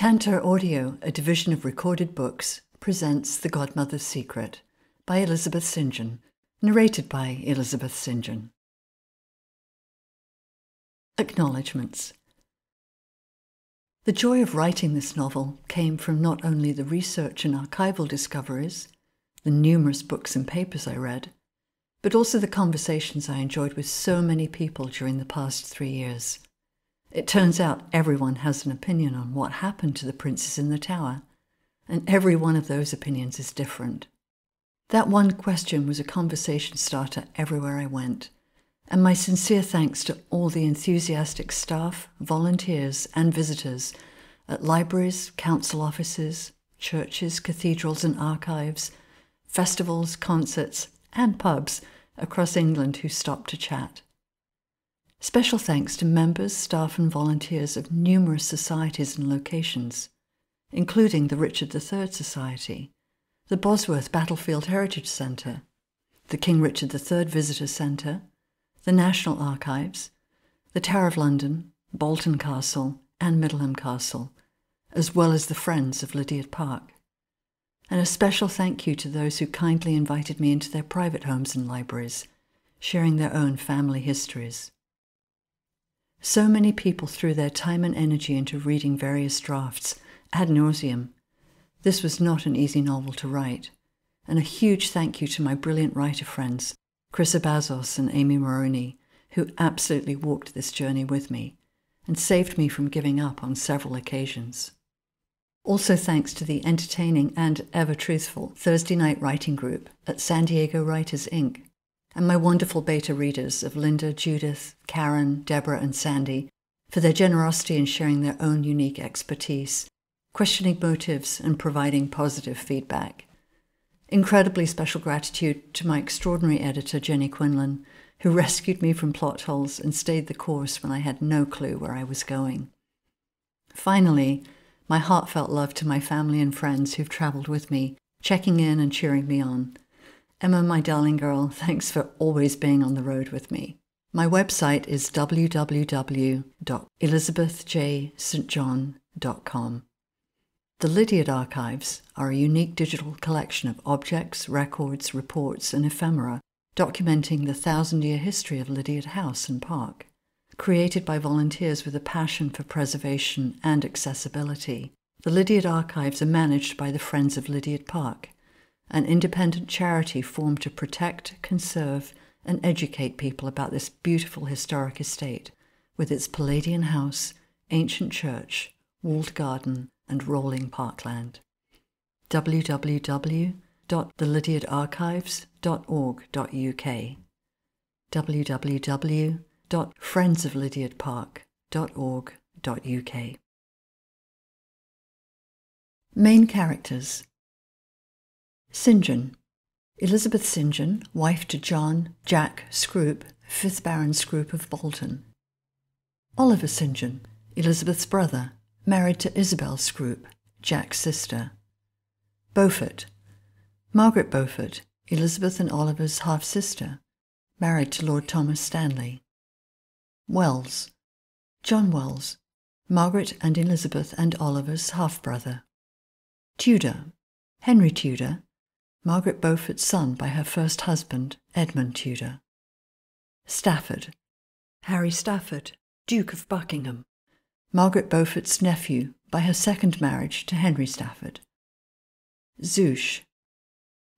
Tantor Audio, a division of recorded books, presents The Godmother's Secret by Elizabeth St. John, narrated by Elizabeth St. John. Acknowledgements. The joy of writing this novel came from not only the research and archival discoveries, the numerous books and papers I read, but also the conversations I enjoyed with so many people during the past three years. It turns out everyone has an opinion on what happened to the princes in the tower, and every one of those opinions is different. That one question was a conversation starter everywhere I went, and my sincere thanks to all the enthusiastic staff, volunteers, and visitors at libraries, council offices, churches, cathedrals, and archives, festivals, concerts, and pubs across England who stopped to chat. Special thanks to members, staff, and volunteers of numerous societies and locations, including the Richard III Society, the Bosworth Battlefield Heritage Centre, the King Richard III Visitor Centre, the National Archives, the Tower of London, Bolton Castle, and Middleham Castle, as well as the Friends of Lydiate Park. And a special thank you to those who kindly invited me into their private homes and libraries, sharing their own family histories. So many people threw their time and energy into reading various drafts ad nauseum. This was not an easy novel to write, and a huge thank you to my brilliant writer friends, Chris Abazos and Amy Maroney, who absolutely walked this journey with me and saved me from giving up on several occasions. Also, thanks to the entertaining and ever truthful Thursday night writing group at San Diego Writers Inc and my wonderful beta readers of Linda, Judith, Karen, Deborah, and Sandy for their generosity in sharing their own unique expertise, questioning motives, and providing positive feedback. Incredibly special gratitude to my extraordinary editor, Jenny Quinlan, who rescued me from plot holes and stayed the course when I had no clue where I was going. Finally, my heartfelt love to my family and friends who've travelled with me, checking in and cheering me on. Emma, my darling girl, thanks for always being on the road with me. My website is www.elizabethjstjohn.com. The Lydiate Archives are a unique digital collection of objects, records, reports, and ephemera documenting the thousand year history of Lydiate House and Park, created by volunteers with a passion for preservation and accessibility. The Lydiate Archives are managed by the Friends of Lydiate Park an independent charity formed to protect, conserve, and educate people about this beautiful historic estate with its Palladian house, ancient church, walled garden, and rolling parkland. www.thelydiatearchives.org.uk www.friendsoflydiatepark.org.uk Main characters St. John. Elysabeth St. John, wife to John Jack Scrope, 5th Baron Scrope of Bolton. Oliver St. John, Elysabeth's brother, married to Isabel Scrope, Jack's sister. Beaufort. Margaret Beaufort, Elysabeth and Oliver's half sister, married to Lord Thomas Stanley. Wells. John Wells, Margaret and Elysabeth and Oliver's half brother. Tudor. Henry Tudor, Margaret Beaufort's son by her first husband, Edmund Tudor. Stafford, Harry Stafford, Duke of Buckingham, Margaret Beaufort's nephew by her second marriage to Henry Stafford. Zouche,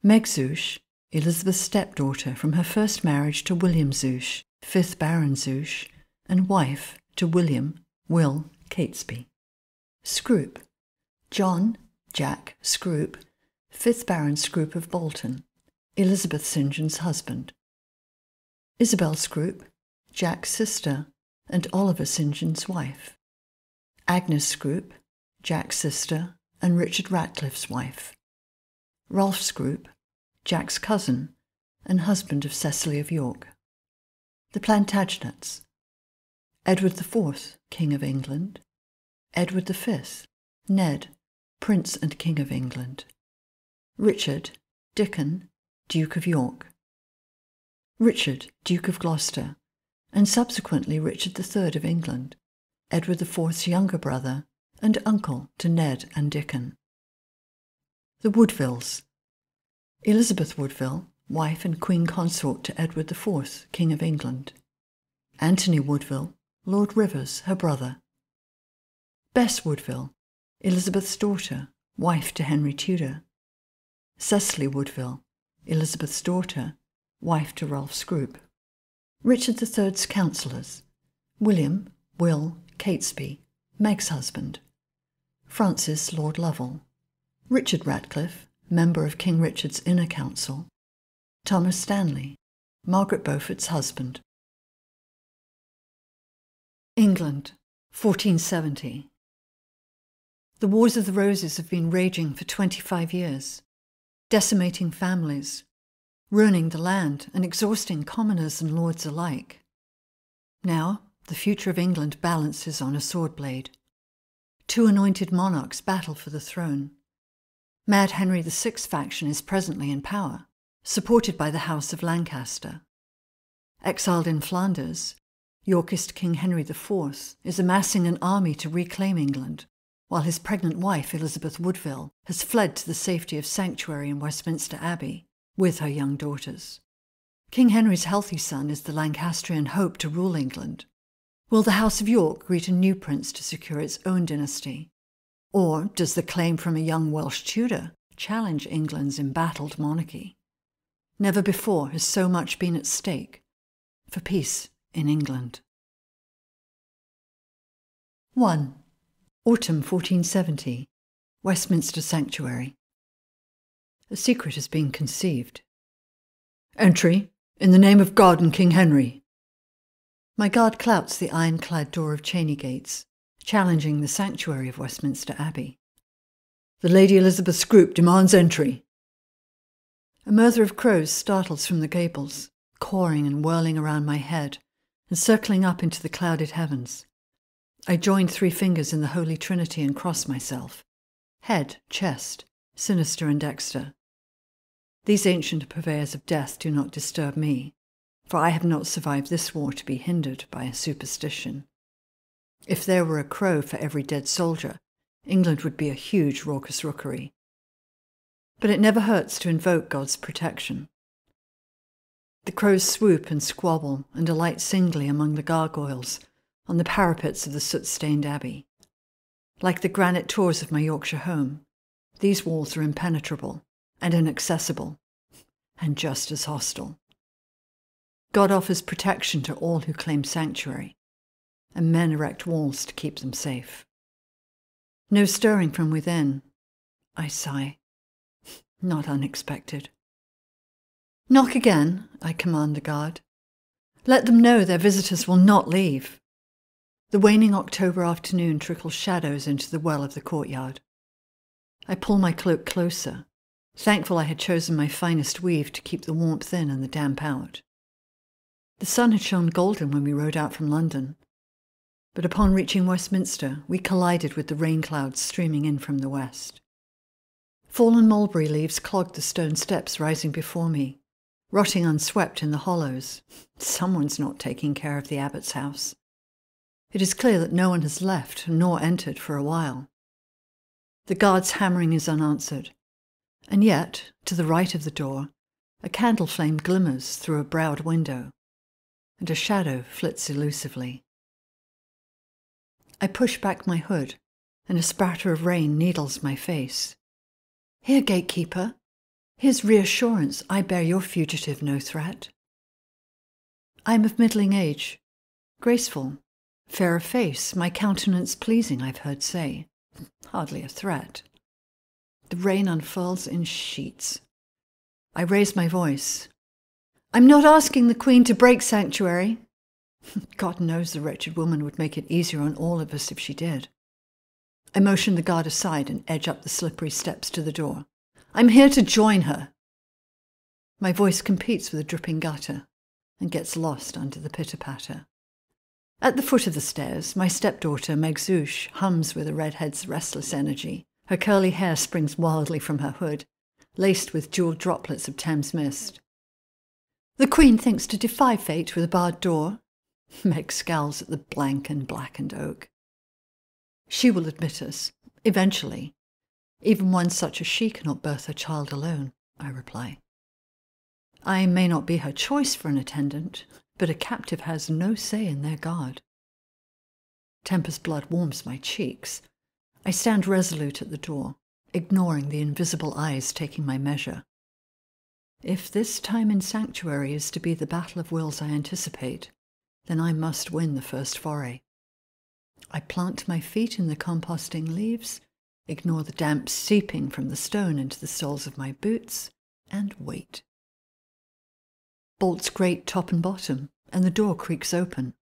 Meg Zouche, Elysabeth's stepdaughter from her first marriage to William Zouche, 5th Baron Zouche, and wife to William, Will Catesby. Scrope, John, Jack Scrope, 5th Baron Scrope of Bolton, Elysabeth St. John's husband. Isabel Scrope, Jack's sister, and Oliver St. John's wife. Agnes Scrope, Jack's sister, and Richard Ratcliffe's wife. Ralph Scrope, Jack's cousin, and husband of Cecily of York. The Plantagenets. Edward IV, King of England. Edward V, Ned, Prince and King of England. Richard, Dickon, Duke of York. Richard, Duke of Gloucester, and subsequently Richard III of England, Edward IV's younger brother, and uncle to Ned and Dickon. The Woodvilles. Elizabeth Woodville, wife and queen consort to Edward IV, King of England. Anthony Woodville, Lord Rivers, her brother. Bess Woodville, Elizabeth's daughter, wife to Henry Tudor. Cecily Woodville, Elizabeth's daughter, wife to Ralph Scrope. Richard III's counsellors, William, Will, Catesby, Meg's husband. Francis, Lord Lovell. Richard Ratcliffe, member of King Richard's Inner Council. Thomas Stanley, Margaret Beaufort's husband. England, 1470. The Wars of the Roses have been raging for 25 years, decimating families, ruining the land, and exhausting commoners and lords alike. Now, the future of England balances on a sword blade. Two anointed monarchs battle for the throne. Mad Henry VI faction is presently in power, supported by the House of Lancaster. Exiled in Flanders, Yorkist King Henry IV is amassing an army to reclaim England, while his pregnant wife, Elizabeth Woodville, has fled to the safety of sanctuary in Westminster Abbey with her young daughters. King Henry's healthy son is the Lancastrian hope to rule England. Will the House of York greet a new prince to secure its own dynasty? Or does the claim from a young Welsh Tudor challenge England's embattled monarchy? Never before has so much been at stake for peace in England. 1. Autumn 1470, Westminster Sanctuary. A secret has been conceived. Entry, in the name of God and King Henry. My guard clouts the iron-clad door of Cheyne gates, challenging the sanctuary of Westminster Abbey. The Lady Elysabeth Scrope demands entry. A murder of crows startles from the gables, cawing and whirling around my head, and circling up into the clouded heavens. I join three fingers in the Holy Trinity and cross myself head, chest, sinister and dexter. These ancient purveyors of death do not disturb me, for I have not survived this war to be hindered by a superstition. If there were a crow for every dead soldier, England would be a huge raucous rookery. But it never hurts to invoke God's protection. The crows swoop and squabble and alight singly among the gargoyles on the parapets of the soot stained abbey. Like the granite tors of my Yorkshire home, these walls are impenetrable, and inaccessible, and just as hostile. God offers protection to all who claim sanctuary, and men erect walls to keep them safe. No stirring from within, I sigh. Not unexpected. Knock again, I command the guard. Let them know their visitors will not leave. The waning October afternoon trickles shadows into the well of the courtyard. I pull my cloak closer, thankful I had chosen my finest weave to keep the warmth in and the damp out. The sun had shone golden when we rode out from London, but upon reaching Westminster, we collided with the rain clouds streaming in from the west. Fallen mulberry leaves clogged the stone steps rising before me, rotting unswept in the hollows. Someone's not taking care of the abbot's house. It is clear that no one has left nor entered for a while. The guard's hammering is unanswered, and yet, to the right of the door, a candle flame glimmers through a browed window, and a shadow flits elusively. I push back my hood, and a spatter of rain needles my face. Here, gatekeeper, here's reassurance I bear your fugitive no threat. I am of middling age, graceful, fair of face, my countenance pleasing, I've heard say. Hardly a threat. The rain unfurls in sheets. I raise my voice. I'm not asking the Queen to break sanctuary. God knows the wretched woman would make it easier on all of us if she did. I motion the guard aside and edge up the slippery steps to the door. I'm here to join her. My voice competes with the dripping gutter and gets lost under the pitter patter. At the foot of the stairs, my stepdaughter, Meg Zouche, hums with a redhead's restless energy. Her curly hair springs wildly from her hood, laced with jeweled droplets of Thames mist. The Queen thinks to defy fate with a barred door. Meg scowls at the blank and blackened oak. She will admit us, eventually. Even one such as she cannot birth her child alone, I reply. I may not be her choice for an attendant, but a captive has no say in their guard. Tempest blood warms my cheeks. I stand resolute at the door, ignoring the invisible eyes taking my measure. If this time in sanctuary is to be the battle of wills I anticipate, then I must win the first foray. I plant my feet in the composting leaves, ignore the damp seeping from the stone into the soles of my boots, and wait. Bolts grate top and bottom, and the door creaks open.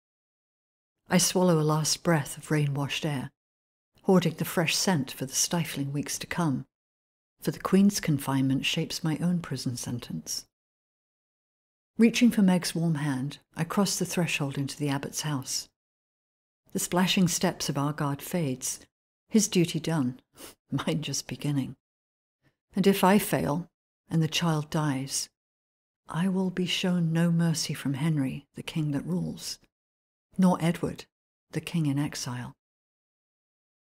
I swallow a last breath of rain washed air, hoarding the fresh scent for the stifling weeks to come, for the Queen's confinement shapes my own prison sentence. Reaching for Meg's warm hand, I cross the threshold into the abbot's house. The splashing steps of our guard fades, his duty done, mine just beginning. And if I fail, and the child dies, I will be shown no mercy from Henry, the king that rules, nor Edward, the king in exile.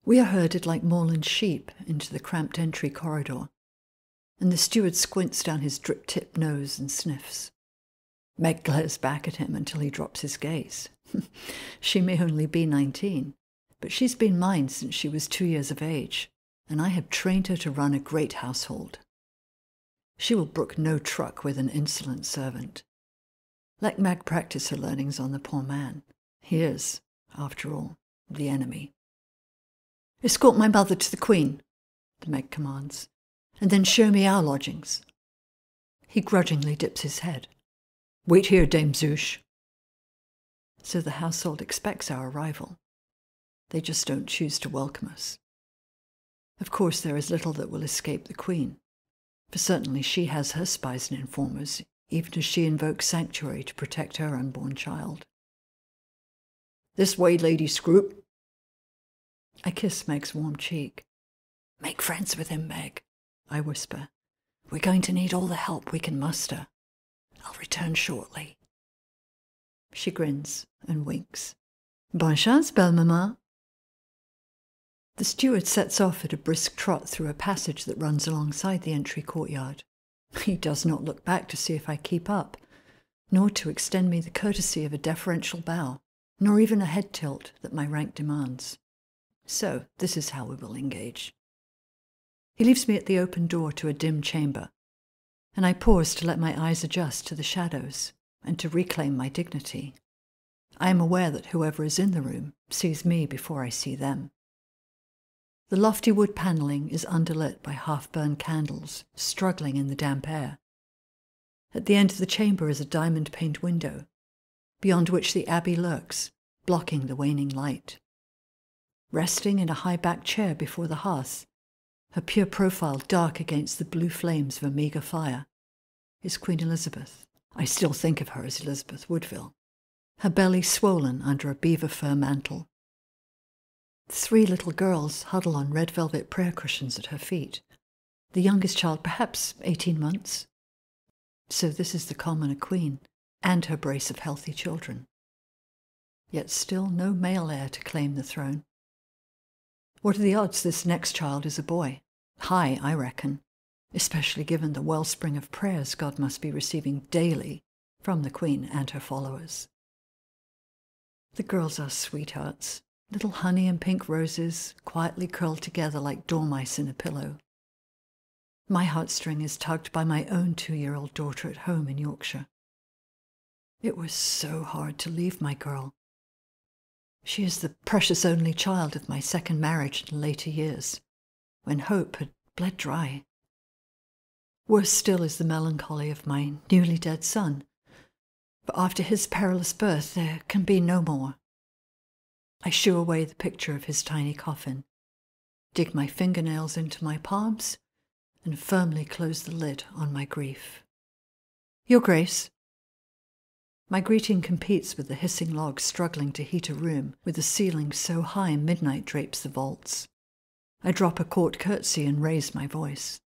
We are herded like moorland sheep into the cramped entry corridor, and the steward squints down his drip tipped nose and sniffs. Meg glares back at him until he drops his gaze. she may only be nineteen, but she's been mine since she was two years of age, and I have trained her to run a great household. She will brook no truck with an insolent servant. Let Meg practice her learnings on the poor man. He is, after all, the enemy. Escort my mother to the Queen, the Meg commands, and then show me our lodgings. He grudgingly dips his head. Wait here, Dame Zouche. So the household expects our arrival. They just don't choose to welcome us. Of course, there is little that will escape the Queen, for certainly she has her spies and informers, even as she invokes sanctuary to protect her unborn child. This way, Lady Scrope. I kiss Meg's warm cheek. Make friends with him, Meg, I whisper. We're going to need all the help we can muster. I'll return shortly. She grins and winks. Bonne chance, belle maman. The steward sets off at a brisk trot through a passage that runs alongside the entry courtyard. He does not look back to see if I keep up, nor to extend me the courtesy of a deferential bow, nor even a head tilt that my rank demands. So, this is how we will engage. He leaves me at the open door to a dim chamber, and I pause to let my eyes adjust to the shadows and to reclaim my dignity. I am aware that whoever is in the room sees me before I see them. The lofty wood panelling is underlit by half burned candles struggling in the damp air. At the end of the chamber is a diamond paned window, beyond which the abbey lurks, blocking the waning light. Resting in a high backed chair before the hearth her pure profile dark against the blue flames of a meagre fire, is Queen Elizabeth. I still think of her as Elizabeth Woodville, her belly swollen under a beaver fur mantle. Three little girls huddle on red velvet prayer cushions at her feet, the youngest child perhaps 18 months. So this is the commoner queen and her brace of healthy children. Yet still no male heir to claim the throne. What are the odds this next child is a boy? High, I reckon, especially given the wellspring of prayers God must be receiving daily from the Queen and her followers. The girls are sweethearts, little honey and pink roses quietly curled together like dormice in a pillow. My heartstring is tugged by my own two year old daughter at home in Yorkshire. It was so hard to leave my girl, she is the precious only child of my second marriage in later years, when hope had bled dry. Worse still is the melancholy of my newly dead son, for after his perilous birth there can be no more. I shoo away the picture of his tiny coffin, dig my fingernails into my palms, and firmly close the lid on my grief. Your Grace, my greeting competes with the hissing logs struggling to heat a room with the ceiling so high midnight drapes the vaults. I drop a court curtsy and raise my voice.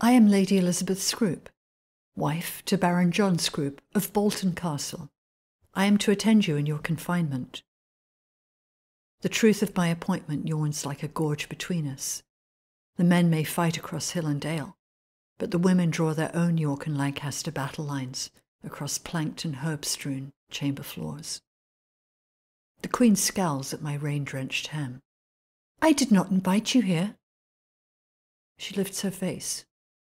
I am Lady Elysabeth Scrope, wife to Baron John Scrope of Bolton Castle. I am to attend you in your confinement. The truth of my appointment yawns like a gorge between us. The men may fight across hill and dale, but the women draw their own York and Lancaster battle lines across planked and herb strewn chamber floors. The Queen scowls at my rain drenched hem. I did not invite you here. She lifts her face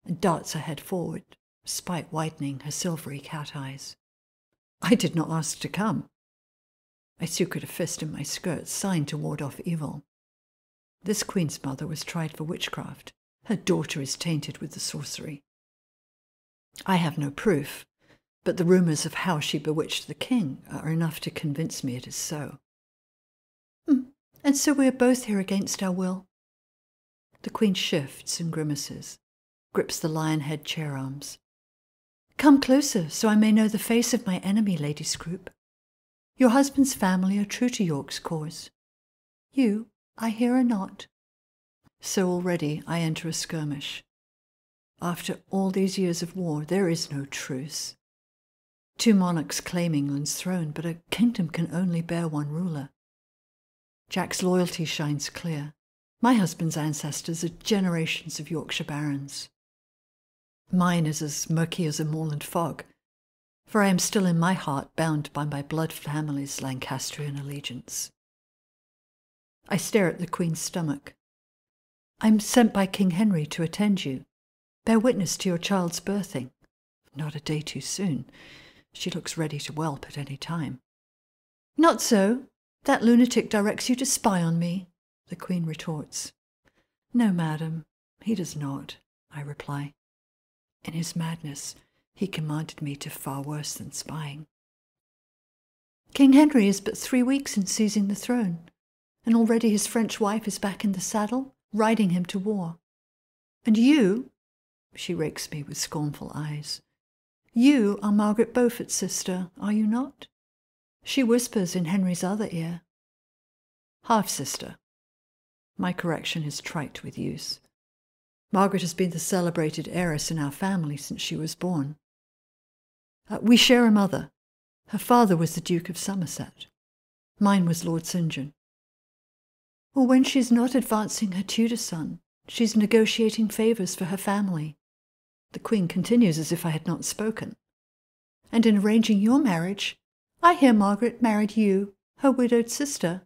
and darts her head forward, spite widening her silvery cat eyes. I did not ask to come. I secret a fist in my skirt, signed to ward off evil. This queen's mother was tried for witchcraft. Her daughter is tainted with the sorcery. I have no proof, but the rumours of how she bewitched the king are enough to convince me it is so. Hmm. And so we are both here against our will. The queen shifts and grimaces, grips the lion head chair arms. Come closer, so I may know the face of my enemy, Lady Scrope. Your husband's family are true to York's cause. You, I hear, are not. So already I enter a skirmish. After all these years of war, there is no truce. Two monarchs claim England's throne, but a kingdom can only bear one ruler. Jack's loyalty shines clear. My husband's ancestors are generations of Yorkshire barons. Mine is as murky as a moorland fog, for I am still in my heart bound by my blood family's Lancastrian allegiance. I stare at the Queen's stomach. I'm sent by King Henry to attend you. Bear witness to your child's birthing. Not a day too soon. She looks ready to whelp at any time. Not so. That lunatic directs you to spy on me, the Queen retorts. No, madam, he does not, I reply. In his madness, he commanded me to far worse than spying. King Henry is but three weeks in seizing the throne, and already his French wife is back in the saddle, riding him to war. And you, she rakes me with scornful eyes, you are Margaret Beaufort's sister, are you not? She whispers in Henry's other ear. Half sister. My correction is trite with use. Margaret has been the celebrated heiress in our family since she was born. Uh, we share a mother. Her father was the Duke of Somerset. Mine was Lord St. John. Or when she's not advancing her Tudor son, she's negotiating favours for her family. The Queen continues as if I had not spoken. And in arranging your marriage, I hear Margaret married you, her widowed sister,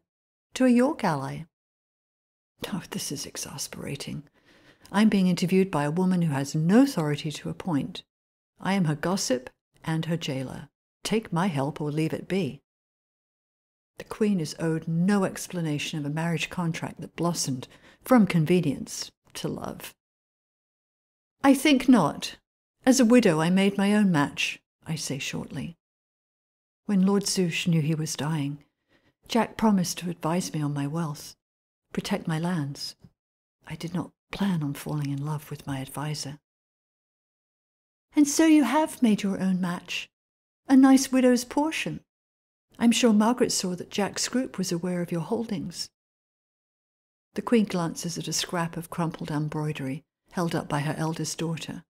to a York ally. Oh, this is exasperating. I'm being interviewed by a woman who has no authority to appoint. I am her gossip and her jailer. Take my help or leave it be. The Queen is owed no explanation of a marriage contract that blossomed from convenience to love. I think not. As a widow, I made my own match, I say shortly. When Lord Zouche knew he was dying, Jack promised to advise me on my wealth, protect my lands. I did not plan on falling in love with my adviser. And so you have made your own match. A nice widow's portion. I'm sure Margaret saw that Jack Scrope was aware of your holdings. The Queen glances at a scrap of crumpled embroidery held up by her eldest daughter,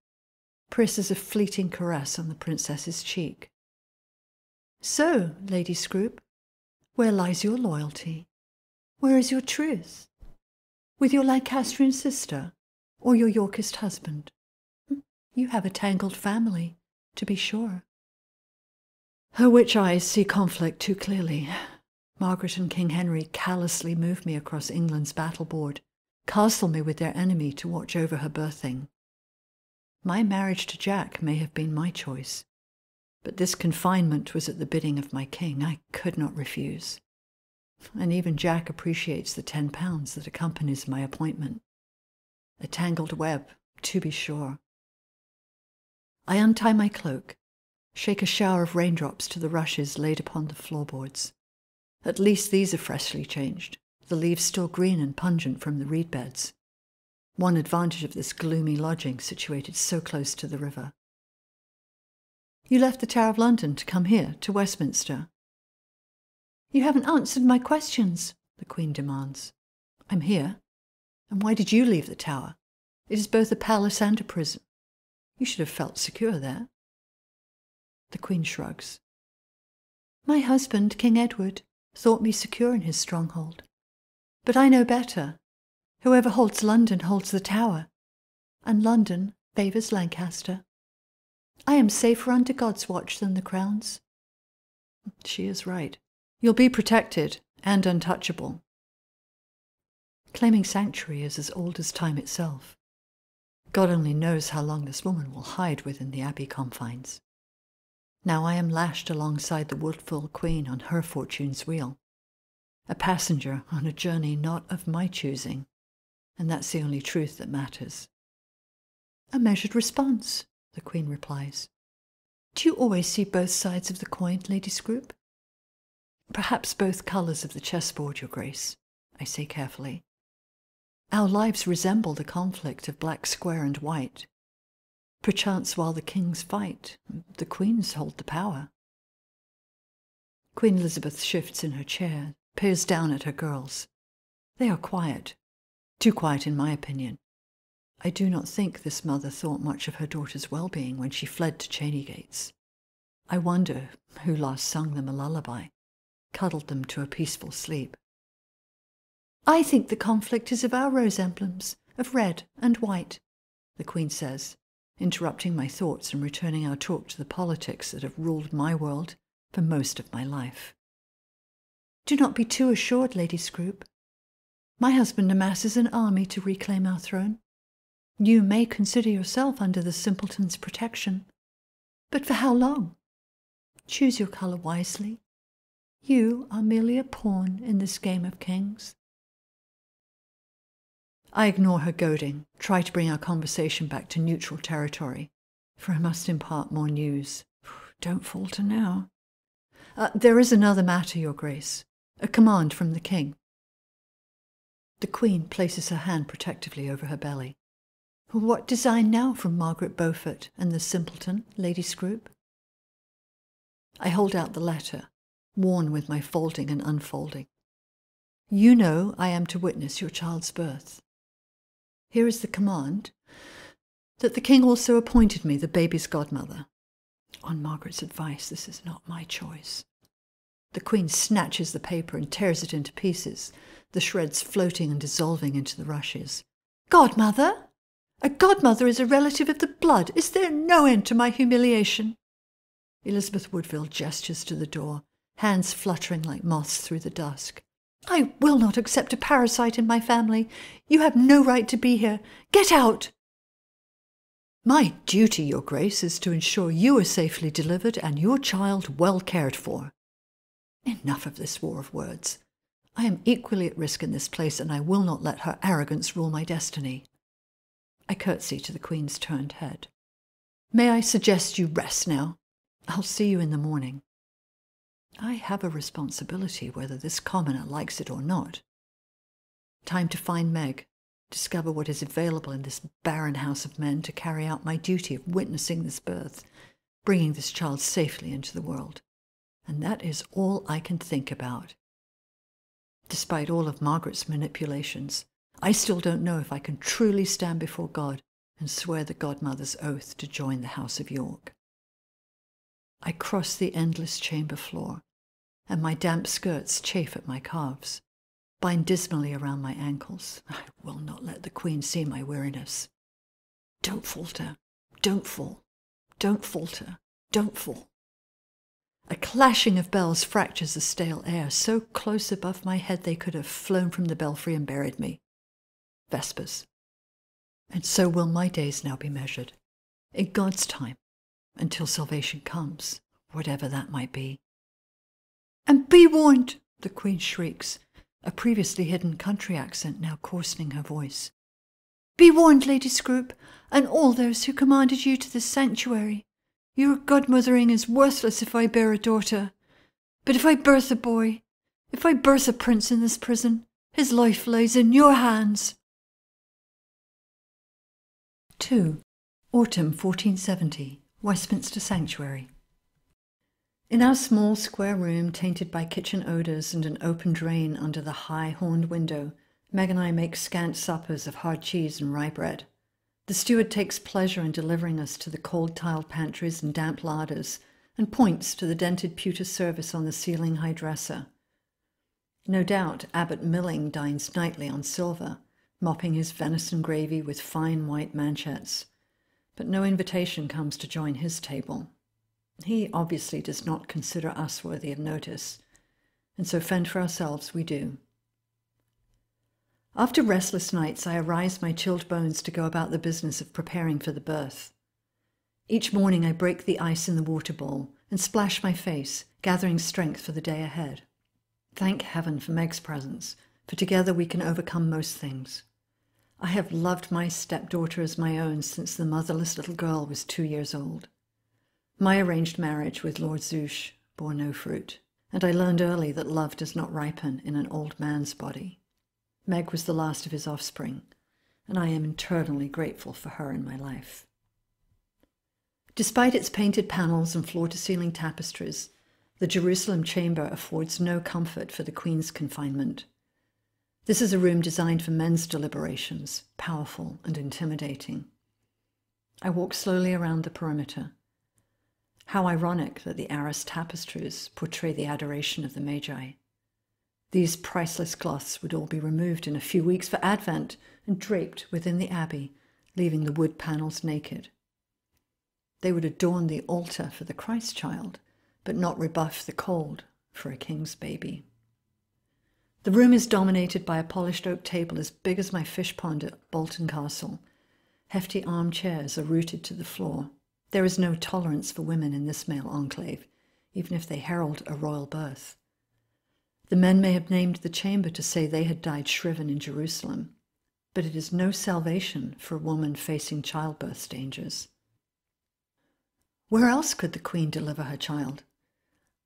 presses a fleeting caress on the princess's cheek. So, Lady Scrope, where lies your loyalty? Where is your truth? With your Lancastrian sister or your Yorkist husband? You have a tangled family, to be sure. Her witch eyes see conflict too clearly. Margaret and King Henry callously move me across England's battle board, castle me with their enemy to watch over her birthing. My marriage to Jack may have been my choice, but this confinement was at the bidding of my king. I could not refuse. And even Jack appreciates the ten pounds that accompanies my appointment. A tangled web, to be sure, I untie my cloak, shake a shower of raindrops to the rushes laid upon the floorboards. At least these are freshly changed, the leaves still green and pungent from the reed beds. One advantage of this gloomy lodging situated so close to the river. You left the Tower of London to come here, to Westminster. You haven't answered my questions, the Queen demands. I'm here. And why did you leave the Tower? It is both a palace and a prison. You should have felt secure there. The Queen shrugs. My husband, King Edward, thought me secure in his stronghold, But I know better. Whoever holds London holds the tower, and London favours Lancaster. I am safer under God's watch than the crown's. She is right. You'll be protected and untouchable. Claiming sanctuary is as old as time itself. God only knows how long this woman will hide within the abbey confines. Now I am lashed alongside the Woodville Queen on her fortune's wheel, a passenger on a journey not of my choosing, and that's the only truth that matters. A measured response, the Queen replies. Do you always see both sides of the coin, Lady Scrope? Perhaps both colours of the chessboard, Your Grace, I say carefully. Our lives resemble the conflict of black square and white. Perchance while the kings fight, the queens hold the power. Queen Elizabeth shifts in her chair, peers down at her girls. They are quiet, too quiet in my opinion. I do not think this mother thought much of her daughter's well-being when she fled to Cheyne Gates. I wonder who last sung them a lullaby, cuddled them to a peaceful sleep. I think the conflict is of our rose emblems, of red and white, the Queen says, interrupting my thoughts and returning our talk to the politics that have ruled my world for most of my life. Do not be too assured, Lady Scrope. My husband amasses an army to reclaim our throne. You may consider yourself under the simpleton's protection. But for how long? Choose your colour wisely. You are merely a pawn in this game of kings. I ignore her goading, try to bring our conversation back to neutral territory, for I must impart more news. Don't falter now. Uh, there is another matter, Your Grace, a command from the King. The Queen places her hand protectively over her belly. What design now from Margaret Beaufort and the simpleton, Lady Scrope? I hold out the letter, worn with my folding and unfolding. You know I am to witness your child's birth. Here is the command that the king also appointed me the baby's godmother. On Margaret's advice, this is not my choice. The queen snatches the paper and tears it into pieces, the shreds floating and dissolving into the rushes. Godmother? A godmother is a relative of the blood. Is there no end to my humiliation? Elizabeth Woodville gestures to the door, hands fluttering like moths through the dusk. I will not accept a parasite in my family. You have no right to be here. Get out! My duty, Your Grace, is to ensure you are safely delivered and your child well cared for. Enough of this war of words. I am equally at risk in this place, and I will not let her arrogance rule my destiny. I curtsy to the Queen's turned head. May I suggest you rest now? I'll see you in the morning. I have a responsibility whether this commoner likes it or not. Time to find Meg, discover what is available in this barren house of men to carry out my duty of witnessing this birth, bringing this child safely into the world. And that is all I can think about. Despite all of Margaret's manipulations, I still don't know if I can truly stand before God and swear the godmother's oath to join the House of York. I cross the endless chamber floor, and my damp skirts chafe at my calves, bind dismally around my ankles. I will not let the queen see my weariness. Don't falter, don't fall, don't falter, don't fall. A clashing of bells fractures the stale air, so close above my head they could have flown from the belfry and buried me. Vespers. And so will my days now be measured, in God's time, until salvation comes, whatever that might be. And be warned, the Queen shrieks, a previously hidden country accent now coarsening her voice. Be warned, Lady Scrope, and all those who commanded you to this sanctuary. Your godmothering is worthless if I bear a daughter. But if I birth a boy, if I birth a prince in this prison, his life lies in your hands. 2. Autumn 1470, Westminster Sanctuary. In our small square room, tainted by kitchen odours and an open drain under the high horned window, Meg and I make scant suppers of hard cheese and rye bread. The steward takes pleasure in delivering us to the cold tiled pantries and damp larders, and points to the dented pewter service on the ceiling high dresser. No doubt Abbot Milling dines nightly on silver, mopping his venison gravy with fine white manchets, but no invitation comes to join his table. He obviously does not consider us worthy of notice, and so fend for ourselves we do. After restless nights, I arise my chilled bones to go about the business of preparing for the birth. Each morning, I break the ice in the water bowl and splash my face, gathering strength for the day ahead. Thank heaven for Meg's presence, for together we can overcome most things. I have loved my stepdaughter as my own since the motherless little girl was two years old. My arranged marriage with Lord Zouche bore no fruit, and I learned early that love does not ripen in an old man's body. Meg was the last of his offspring, and I am eternally grateful for her in my life. Despite its painted panels and floor to ceiling tapestries, the Jerusalem chamber affords no comfort for the Queen's confinement. This is a room designed for men's deliberations, powerful and intimidating. I walk slowly around the perimeter. How ironic that the Arras tapestries portray the adoration of the Magi. These priceless cloths would all be removed in a few weeks for Advent and draped within the abbey, leaving the wood panels naked. They would adorn the altar for the Christ child, but not rebuff the cold for a king's baby. The room is dominated by a polished oak table as big as my fish pond at Bolton Castle. Hefty armchairs are rooted to the floor. There is no tolerance for women in this male enclave, even if they herald a royal birth. The men may have named the chamber to say they had died shriven in Jerusalem, but it is no salvation for a woman facing childbirth dangers. Where else could the Queen deliver her child?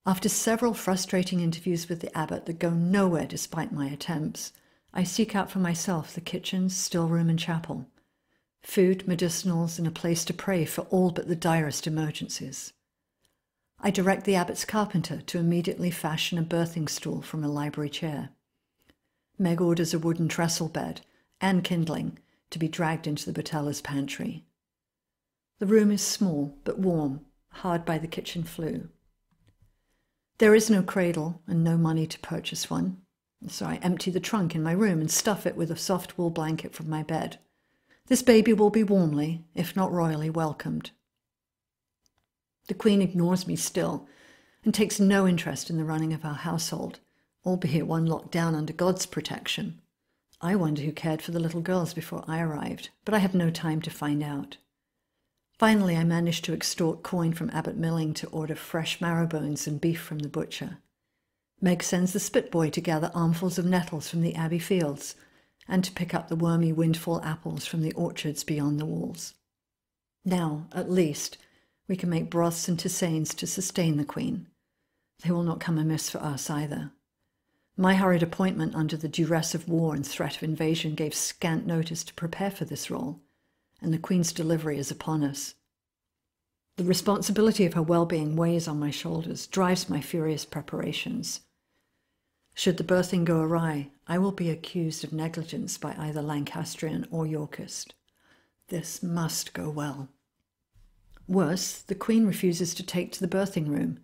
After several frustrating interviews with the abbot that go nowhere despite my attempts, I seek out for myself the kitchens, stillroom, and chapel. Food, medicinals, and a place to pray for all but the direst emergencies. I direct the abbot's carpenter to immediately fashion a birthing stool from a library chair. Meg orders a wooden trestle bed and kindling to be dragged into the Botella's pantry. The room is small but warm, hard by the kitchen flue. There is no cradle and no money to purchase one, so I empty the trunk in my room and stuff it with a soft wool blanket from my bed. This baby will be warmly, if not royally, welcomed. The Queen ignores me still and takes no interest in the running of our household, albeit one locked down under God's protection. I wonder who cared for the little girls before I arrived, but I have no time to find out. Finally, I managed to extort coin from Abbot Milling to order fresh marrow bones and beef from the butcher. Meg sends the spit boy to gather armfuls of nettles from the abbey fields and to pick up the wormy windfall apples from the orchards beyond the walls. Now, at least, we can make broths and tisanes to sustain the Queen. They will not come amiss for us either. My hurried appointment under the duress of war and threat of invasion gave scant notice to prepare for this role, and the Queen's delivery is upon us. The responsibility of her well being weighs on my shoulders, drives my furious preparations. Should the birthing go awry, I will be accused of negligence by either Lancastrian or Yorkist. This must go well. Worse, the Queen refuses to take to the birthing room,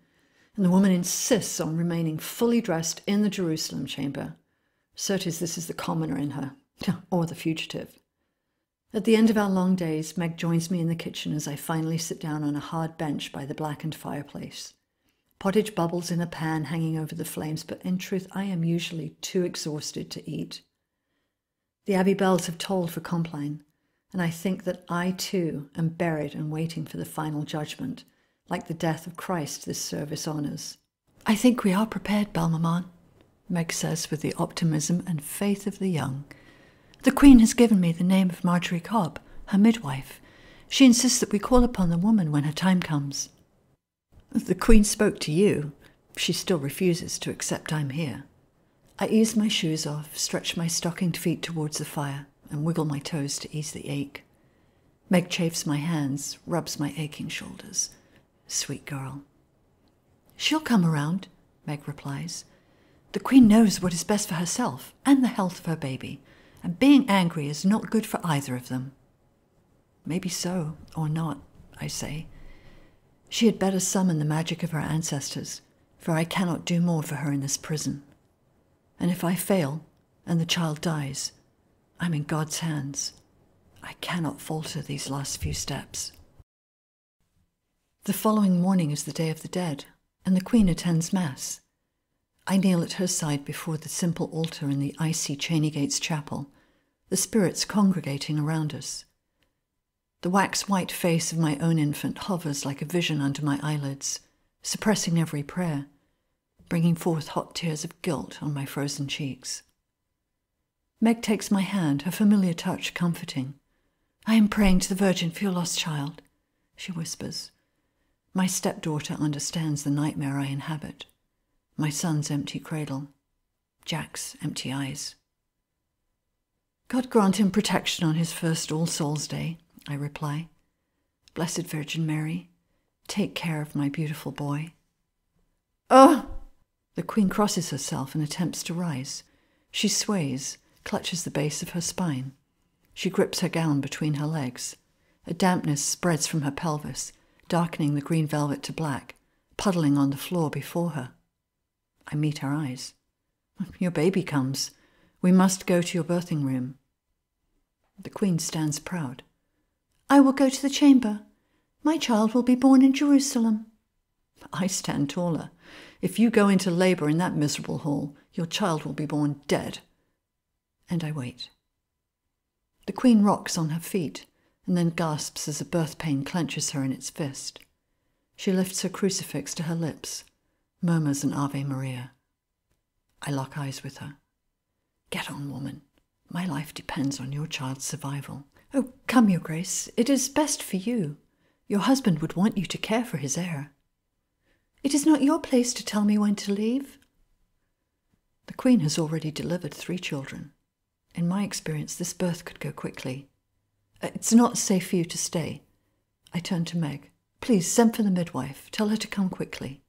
and the woman insists on remaining fully dressed in the Jerusalem chamber. Certes, this is the commoner in her, or the fugitive. At the end of our long days, Meg joins me in the kitchen as I finally sit down on a hard bench by the blackened fireplace. Pottage bubbles in a pan hanging over the flames, but in truth, I am usually too exhausted to eat. The Abbey bells have tolled for Compline, and I think that I too am buried and waiting for the final judgment, like the death of Christ this service honours. I think we are prepared, belle maman, Meg says with the optimism and faith of the young. The Queen has given me the name of Marjorie Cobb, her midwife. She insists that we call upon the woman when her time comes. The Queen spoke to you. She still refuses to accept I'm here. I ease my shoes off, stretch my stockinged feet towards the fire and wiggle my toes to ease the ache. Meg chafes my hands, rubs my aching shoulders. Sweet girl. She'll come around, Meg replies. The Queen knows what is best for herself and the health of her baby, and being angry is not good for either of them. Maybe so, or not, I say. She had better summon the magic of her ancestors, for I cannot do more for her in this prison. And if I fail and the child dies, I'm in God's hands. I cannot falter these last few steps. The following morning is the Day of the Dead, and the Queen attends Mass. I kneel at her side before the simple altar in the icy Gates chapel, the spirits congregating around us. The wax white face of my own infant hovers like a vision under my eyelids, suppressing every prayer, bringing forth hot tears of guilt on my frozen cheeks. Meg takes my hand, her familiar touch comforting. I am praying to the Virgin for your lost child, she whispers. My stepdaughter understands the nightmare I inhabit. My son's empty cradle. Jack's empty eyes. God grant him protection on his first All Souls Day, I reply. Blessed Virgin Mary, take care of my beautiful boy. Oh! The Queen crosses herself and attempts to rise. She sways, clutches the base of her spine. She grips her gown between her legs. A dampness spreads from her pelvis, darkening the green velvet to black, puddling on the floor before her. I meet her eyes. Your baby comes. We must go to your birthing room. The Queen stands proud. I will go to the chamber. My child will be born in Jerusalem. I stand taller. If you go into labour in that miserable hall, your child will be born dead. And I wait. The Queen rocks on her feet, and then gasps as a birth pain clenches her in its fist. She lifts her crucifix to her lips, murmurs an Ave Maria. I lock eyes with her. Get on, woman. My life depends on your child's survival. Come, Your Grace. It is best for you. Your husband would want you to care for his heir. It is not your place to tell me when to leave. The Queen has already delivered three children. In my experience, this birth could go quickly. It's not safe for you to stay. I turn to Meg. Please send for the midwife. Tell her to come quickly.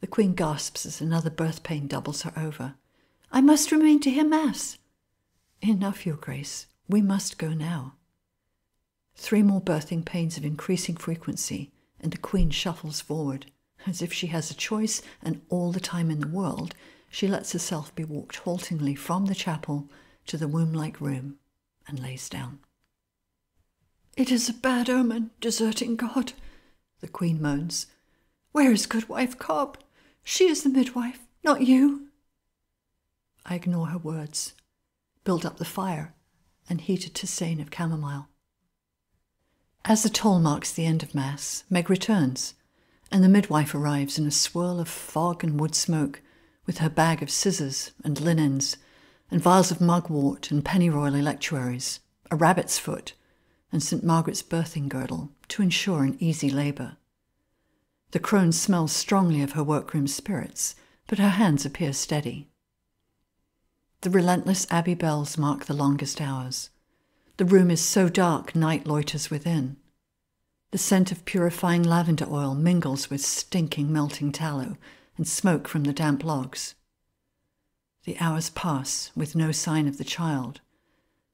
The Queen gasps as another birth pain doubles her over. I must remain to hear Mass. Enough, Your Grace. We must go now. Three more birthing pains of increasing frequency, and the Queen shuffles forward. As if she has a choice and all the time in the world, she lets herself be walked haltingly from the chapel to the womb like room and lays down. It is a bad omen, deserting God, the Queen moans. Where is Goodwife Cobb? She is the midwife, not you. I ignore her words, build up the fire, and heat a tisane of chamomile. As the toll marks the end of Mass, Meg returns, and the midwife arrives in a swirl of fog and wood smoke with her bag of scissors and linens and vials of mugwort and pennyroyal electuaries, a rabbit's foot, and St. Margaret's birthing girdle to ensure an easy labour. The crone smells strongly of her workroom spirits, but her hands appear steady. The relentless abbey bells mark the longest hours. The room is so dark night loiters within. The scent of purifying lavender oil mingles with stinking melting tallow and smoke from the damp logs. The hours pass with no sign of the child,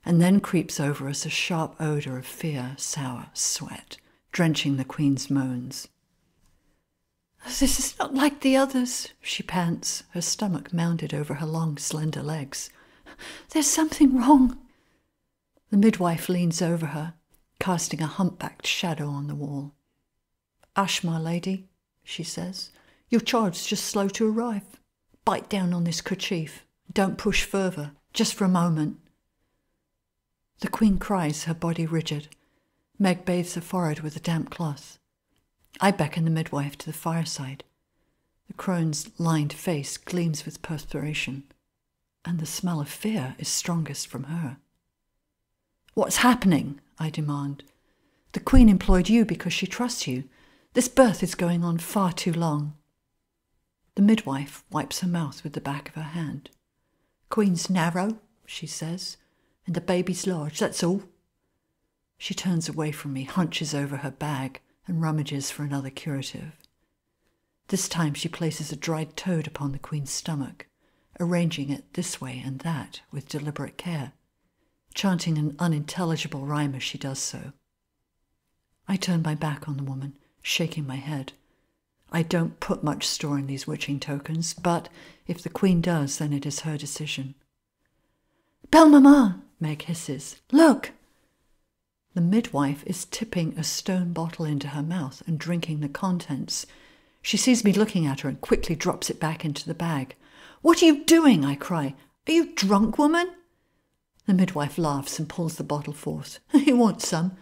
and then creeps over us a sharp odour of fear, sour sweat, drenching the Queen's moans. This is not like the others, she pants, her stomach mounded over her long, slender legs. There's something wrong. The midwife leans over her, casting a humpbacked shadow on the wall. Ash, my lady, she says, your child's just slow to arrive. Bite down on this kerchief. Don't push further, just for a moment. The Queen cries, her body rigid. Meg bathes her forehead with a damp cloth. I beckon the midwife to the fireside. The crone's lined face gleams with perspiration, and the smell of fear is strongest from her. What's happening? I demand. The Queen employed you because she trusts you. This birth is going on far too long. The midwife wipes her mouth with the back of her hand. Queen's narrow, she says and the baby's large, that's all. She turns away from me, hunches over her bag, and rummages for another curative. This time she places a dried toad upon the Queen's stomach, arranging it this way and that with deliberate care, chanting an unintelligible rhyme as she does so. I turn my back on the woman, shaking my head. I don't put much store in these witching tokens, but if the Queen does, then it is her decision. Belle Maman, Meg hisses. Look! The midwife is tipping a stone bottle into her mouth and drinking the contents. She sees me looking at her and quickly drops it back into the bag. What are you doing? I cry. Are you drunk, woman? The midwife laughs and pulls the bottle forth. You want some?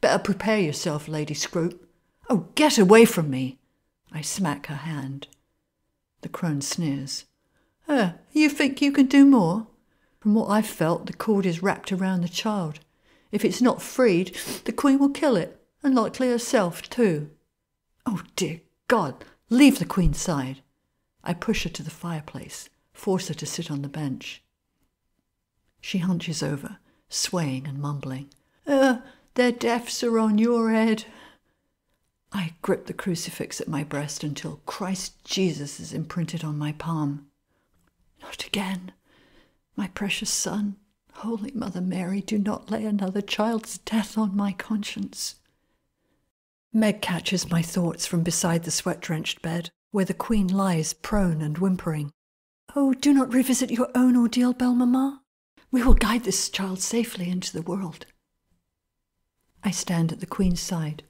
Better prepare yourself, Lady Scrope. Oh, get away from me! I smack her hand. The crone sneers. Uh, you think you can do more? From what I've felt, the cord is wrapped around the child. If it's not freed, the Queen will kill it, and likely herself too. Oh, dear God, leave the Queen's side. I push her to the fireplace, force her to sit on the bench. She hunches over, swaying and mumbling. Uh, their deaths are on your head. I grip the crucifix at my breast until Christ Jesus is imprinted on my palm. Not again, my precious son. Holy Mother Mary, do not lay another child's death on my conscience. Meg catches my thoughts from beside the sweat drenched bed, where the Queen lies prone and whimpering. Oh, do not revisit your own ordeal, Belle Maman. We will guide this child safely into the world. I stand at the Queen's side,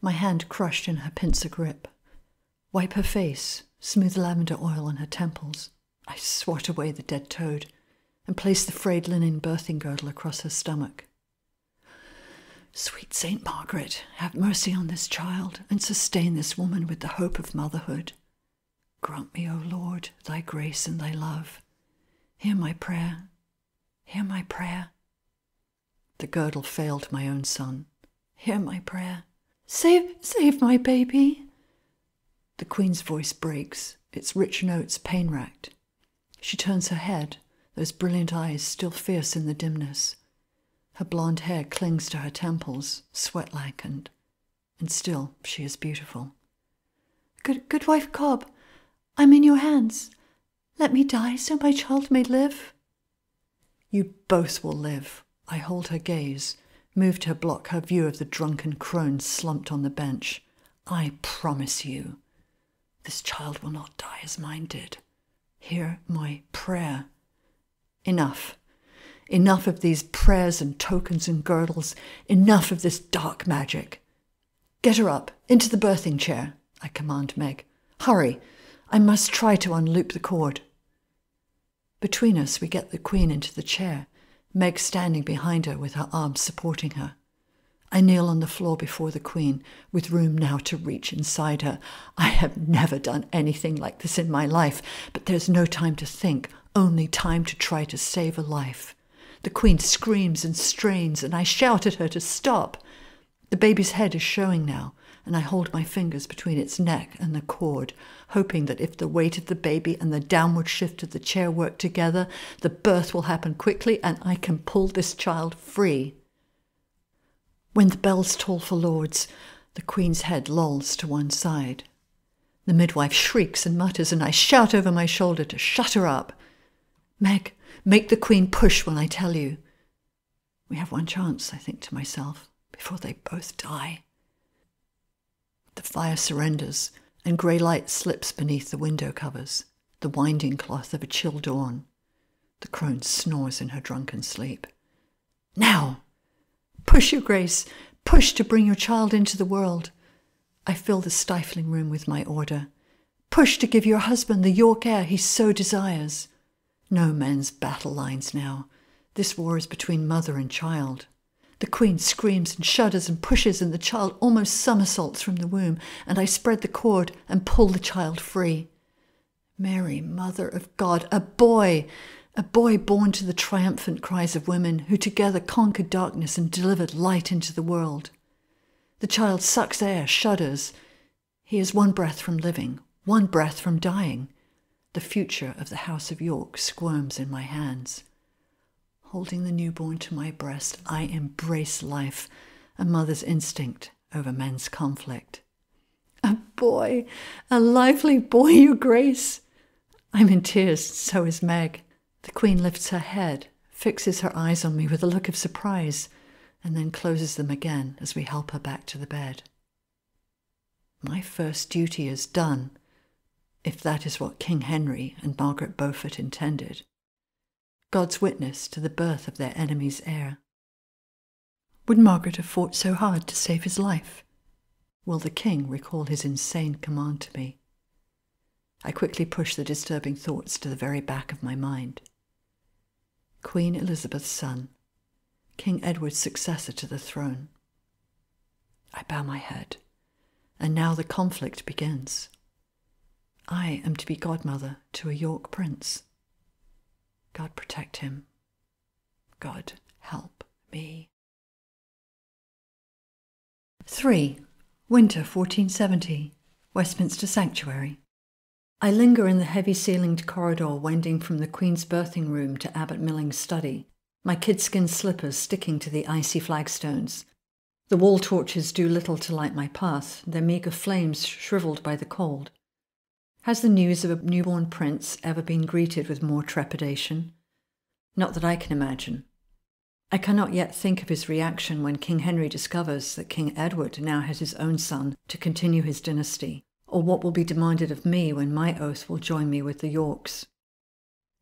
my hand crushed in her pincer grip. Wipe her face, smooth lavender oil on her temples. I swat away the dead toad and place the frayed linen birthing girdle across her stomach. Sweet Saint Margaret, have mercy on this child and sustain this woman with the hope of motherhood. Grant me, O Lord, thy grace and thy love. Hear my prayer. Hear my prayer. The girdle failed my own son. Hear my prayer. Save, save my baby. The Queen's voice breaks, its rich notes pain racked. She turns her head those brilliant eyes still fierce in the dimness. Her blonde hair clings to her temples, sweat lickened, and still she is beautiful. Good, good wife Cobb, I'm in your hands. Let me die so my child may live. You both will live. I hold her gaze, move to block her view of the drunken crone slumped on the bench. I promise you, this child will not die as mine did. Hear my prayer. Enough. Enough of these prayers and tokens and girdles. Enough of this dark magic. Get her up, into the birthing chair, I command Meg. Hurry, I must try to unloop the cord. Between us, we get the Queen into the chair, Meg standing behind her with her arms supporting her. I kneel on the floor before the Queen, with room now to reach inside her. I have never done anything like this in my life, but there's no time to think only time to try to save a life. The queen screams and strains, and I shout at her to stop. The baby's head is showing now, and I hold my fingers between its neck and the cord, hoping that if the weight of the baby and the downward shift of the chair work together, the birth will happen quickly and I can pull this child free. When the bells toll for Lauds, the Queen's head lolls to one side. The midwife shrieks and mutters, and I shout over my shoulder to shut her up. Meg, make the Queen push when I tell you. We have one chance, I think to myself, before they both die. The fire surrenders, and grey light slips beneath the window covers, the winding cloth of a chill dawn. The crone snores in her drunken sleep. Now! Push, Your Grace! Push to bring your child into the world! I fill the stifling room with my order. Push to give your husband the York heir he so desires. No men's battle lines now. This war is between mother and child. The queen screams and shudders and pushes, and the child almost somersaults from the womb, and I spread the cord and pull the child free. Mary, Mother of God, a boy, a boy born to the triumphant cries of women who together conquered darkness and delivered light into the world. The child sucks air, shudders. He is one breath from living, one breath from dying. The future of the House of York squirms in my hands. Holding the newborn to my breast, I embrace life, a mother's instinct over men's conflict. A boy, a lively boy, Your Grace. I'm in tears, so is Meg. The Queen lifts her head, fixes her eyes on me with a look of surprise, and then closes them again as we help her back to the bed. My first duty is done, if that is what King Henry and Margaret Beaufort intended. God's witness to the birth of their enemy's heir. Would Margaret have fought so hard to save his life? Will the king recall his insane command to me? I quickly push the disturbing thoughts to the very back of my mind. Queen Elizabeth's son, King Edward's successor to the throne. I bow my head, and now the conflict begins. I am to be godmother to a York prince. God protect him. God help me. 3. Winter 1470, Westminster Sanctuary. I linger in the heavy ceilinged corridor wending from the Queen's birthing room to Abbot Milling's study, my kidskin slippers sticking to the icy flagstones. The wall torches do little to light my path, their meagre flames shriveled by the cold. Has the news of a newborn prince ever been greeted with more trepidation? Not that I can imagine. I cannot yet think of his reaction when King Henry discovers that King Edward now has his own son to continue his dynasty, or what will be demanded of me when my oath will join me with the Yorks.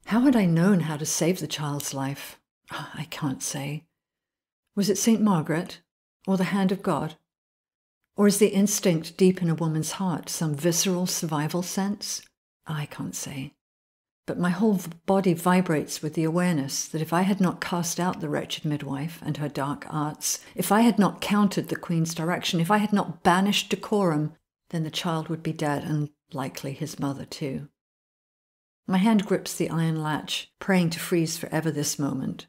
How had I known how to save the child's life? I can't say. Was it St. Margaret, or the hand of God? Or is the instinct deep in a woman's heart some visceral survival sense? I can't say but my whole body vibrates with the awareness that if I had not cast out the wretched midwife and her dark arts, if I had not countered the Queen's direction, if I had not banished decorum, then the child would be dead and likely his mother too. My hand grips the iron latch, praying to freeze forever this moment.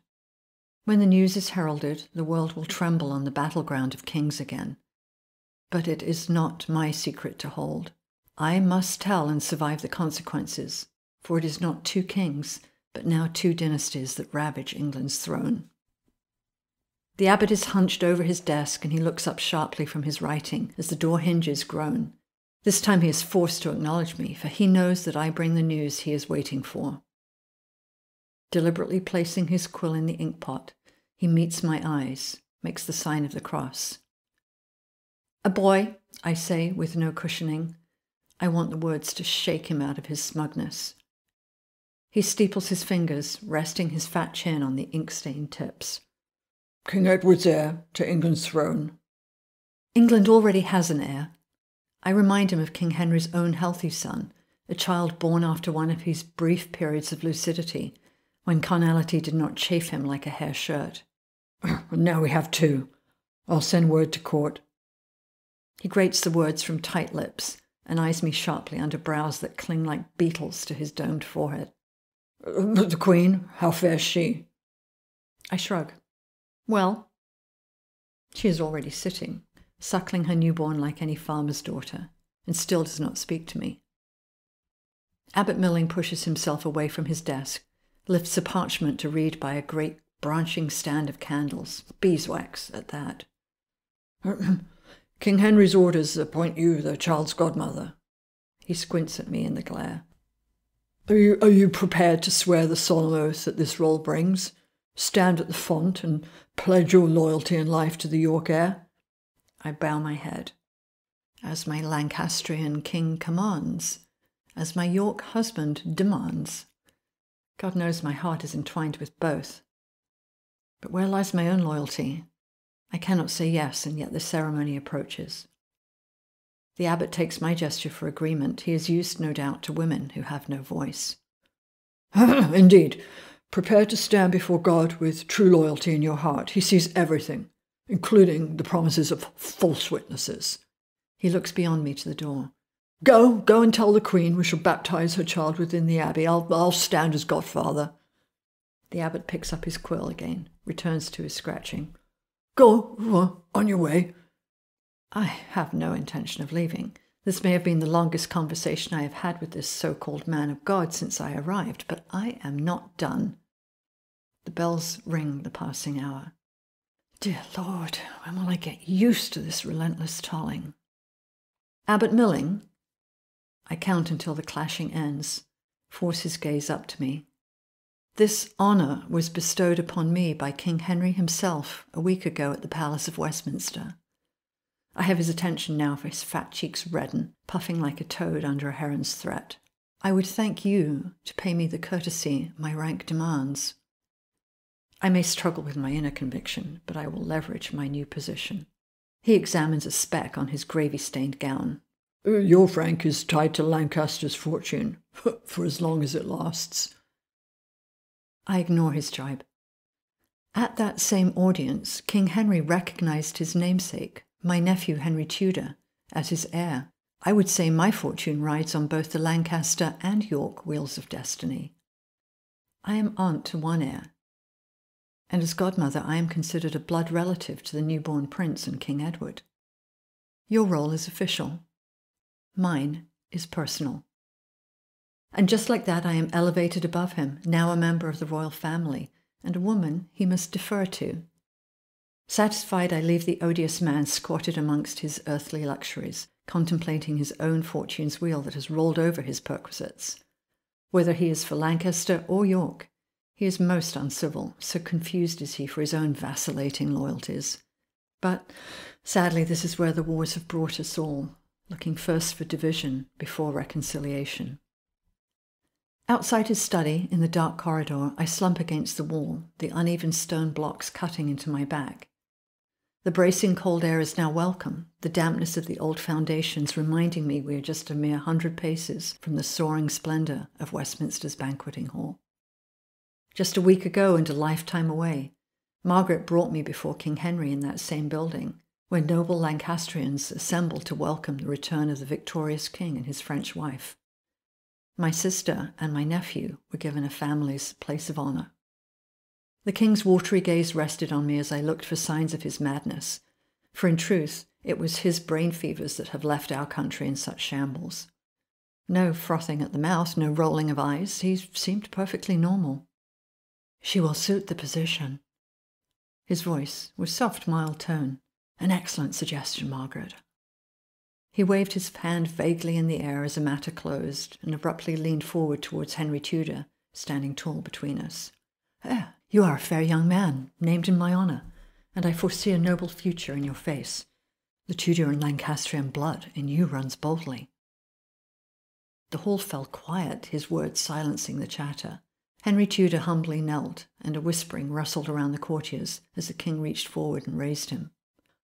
When the news is heralded, the world will tremble on the battleground of kings again. But it is not my secret to hold. I must tell and survive the consequences, for it is not two kings, but now two dynasties that ravage England's throne. The abbot is hunched over his desk and he looks up sharply from his writing as the door hinges groan. This time he is forced to acknowledge me, for he knows that I bring the news he is waiting for. Deliberately placing his quill in the inkpot, he meets my eyes, makes the sign of the cross. A boy, I say with no cushioning. I want the words to shake him out of his smugness. He steeples his fingers, resting his fat chin on the ink-stained tips. King Edward's heir to England's throne. England already has an heir. I remind him of King Henry's own healthy son, a child born after one of his brief periods of lucidity, when carnality did not chafe him like a hair shirt. now we have two. I'll send word to court. He grates the words from tight lips and eyes me sharply under brows that cling like beetles to his domed forehead. But The Queen, how fares she? I shrug. Well, she is already sitting, suckling her newborn like any farmer's daughter, and still does not speak to me. Abbot Milling pushes himself away from his desk, lifts a parchment to read by a great branching stand of candles, beeswax at that. King Henry's orders appoint you the child's godmother. He squints at me in the glare. Are you, are you prepared to swear the solemn oath that this role brings? Stand at the font and pledge your loyalty and life to the York heir? I bow my head. As my Lancastrian king commands, as my York husband demands. God knows my heart is entwined with both. But where lies my own loyalty? I cannot say yes, and yet the ceremony approaches. The abbot takes my gesture for agreement. He is used, no doubt, to women who have no voice. Indeed, prepare to stand before God with true loyalty in your heart. He sees everything, including the promises of false witnesses. He looks beyond me to the door. Go, go and tell the Queen we shall baptize her child within the abbey. I'll, I'll stand as godfather. The abbot picks up his quill again, returns to his scratching. Go, on your way. I have no intention of leaving. This may have been the longest conversation I have had with this so called man of God since I arrived, but I am not done. The bells ring the passing hour. Dear Lord, when will I get used to this relentless tolling? Abbot Milling? I count until the clashing ends, force his gaze up to me. This honour was bestowed upon me by King Henry himself a week ago at the Palace of Westminster. I have his attention now, for his fat cheeks redden, puffing like a toad under a heron's threat. I would thank you to pay me the courtesy my rank demands. I may struggle with my inner conviction, but I will leverage my new position. He examines a speck on his gravy stained gown. Your rank is tied to Lancaster's fortune, for as long as it lasts. I ignore his jibe. At that same audience, King Henry recognized his namesake, my nephew Henry Tudor, as his heir. I would say my fortune rides on both the Lancaster and York wheels of destiny. I am aunt to one heir, and as godmother I am considered a blood relative to the newborn prince and King Edward. Your role is official. Mine is personal. And just like that, I am elevated above him, now a member of the royal family, and a woman he must defer to. Satisfied, I leave the odious man squatted amongst his earthly luxuries, contemplating his own fortune's wheel that has rolled over his perquisites. Whether he is for Lancaster or York, he is most uncivil, so confused is he for his own vacillating loyalties. But sadly, this is where the wars have brought us all, looking first for division before reconciliation. Outside his study, in the dark corridor, I slump against the wall, the uneven stone blocks cutting into my back. The bracing cold air is now welcome, the dampness of the old foundations reminding me we are just a mere hundred paces from the soaring splendour of Westminster's banqueting hall. Just a week ago and a lifetime away, Margaret brought me before King Henry in that same building, where noble Lancastrians assembled to welcome the return of the victorious king and his French wife. My sister and my nephew were given a family's place of honour. The king's watery gaze rested on me as I looked for signs of his madness, for in truth, it was his brain fevers that have left our country in such shambles. No frothing at the mouth, no rolling of eyes. He seemed perfectly normal. She will suit the position. His voice was soft, mild tone. An excellent suggestion, Margaret. He waved his hand vaguely in the air as the matter closed and abruptly leaned forward towards Henry Tudor, standing tall between us. Ah, you are a fair young man, named in my honour, and I foresee a noble future in your face. The Tudor and Lancastrian blood in you runs boldly. The hall fell quiet, his words silencing the chatter. Henry Tudor humbly knelt, and a whispering rustled around the courtiers as the king reached forward and raised him.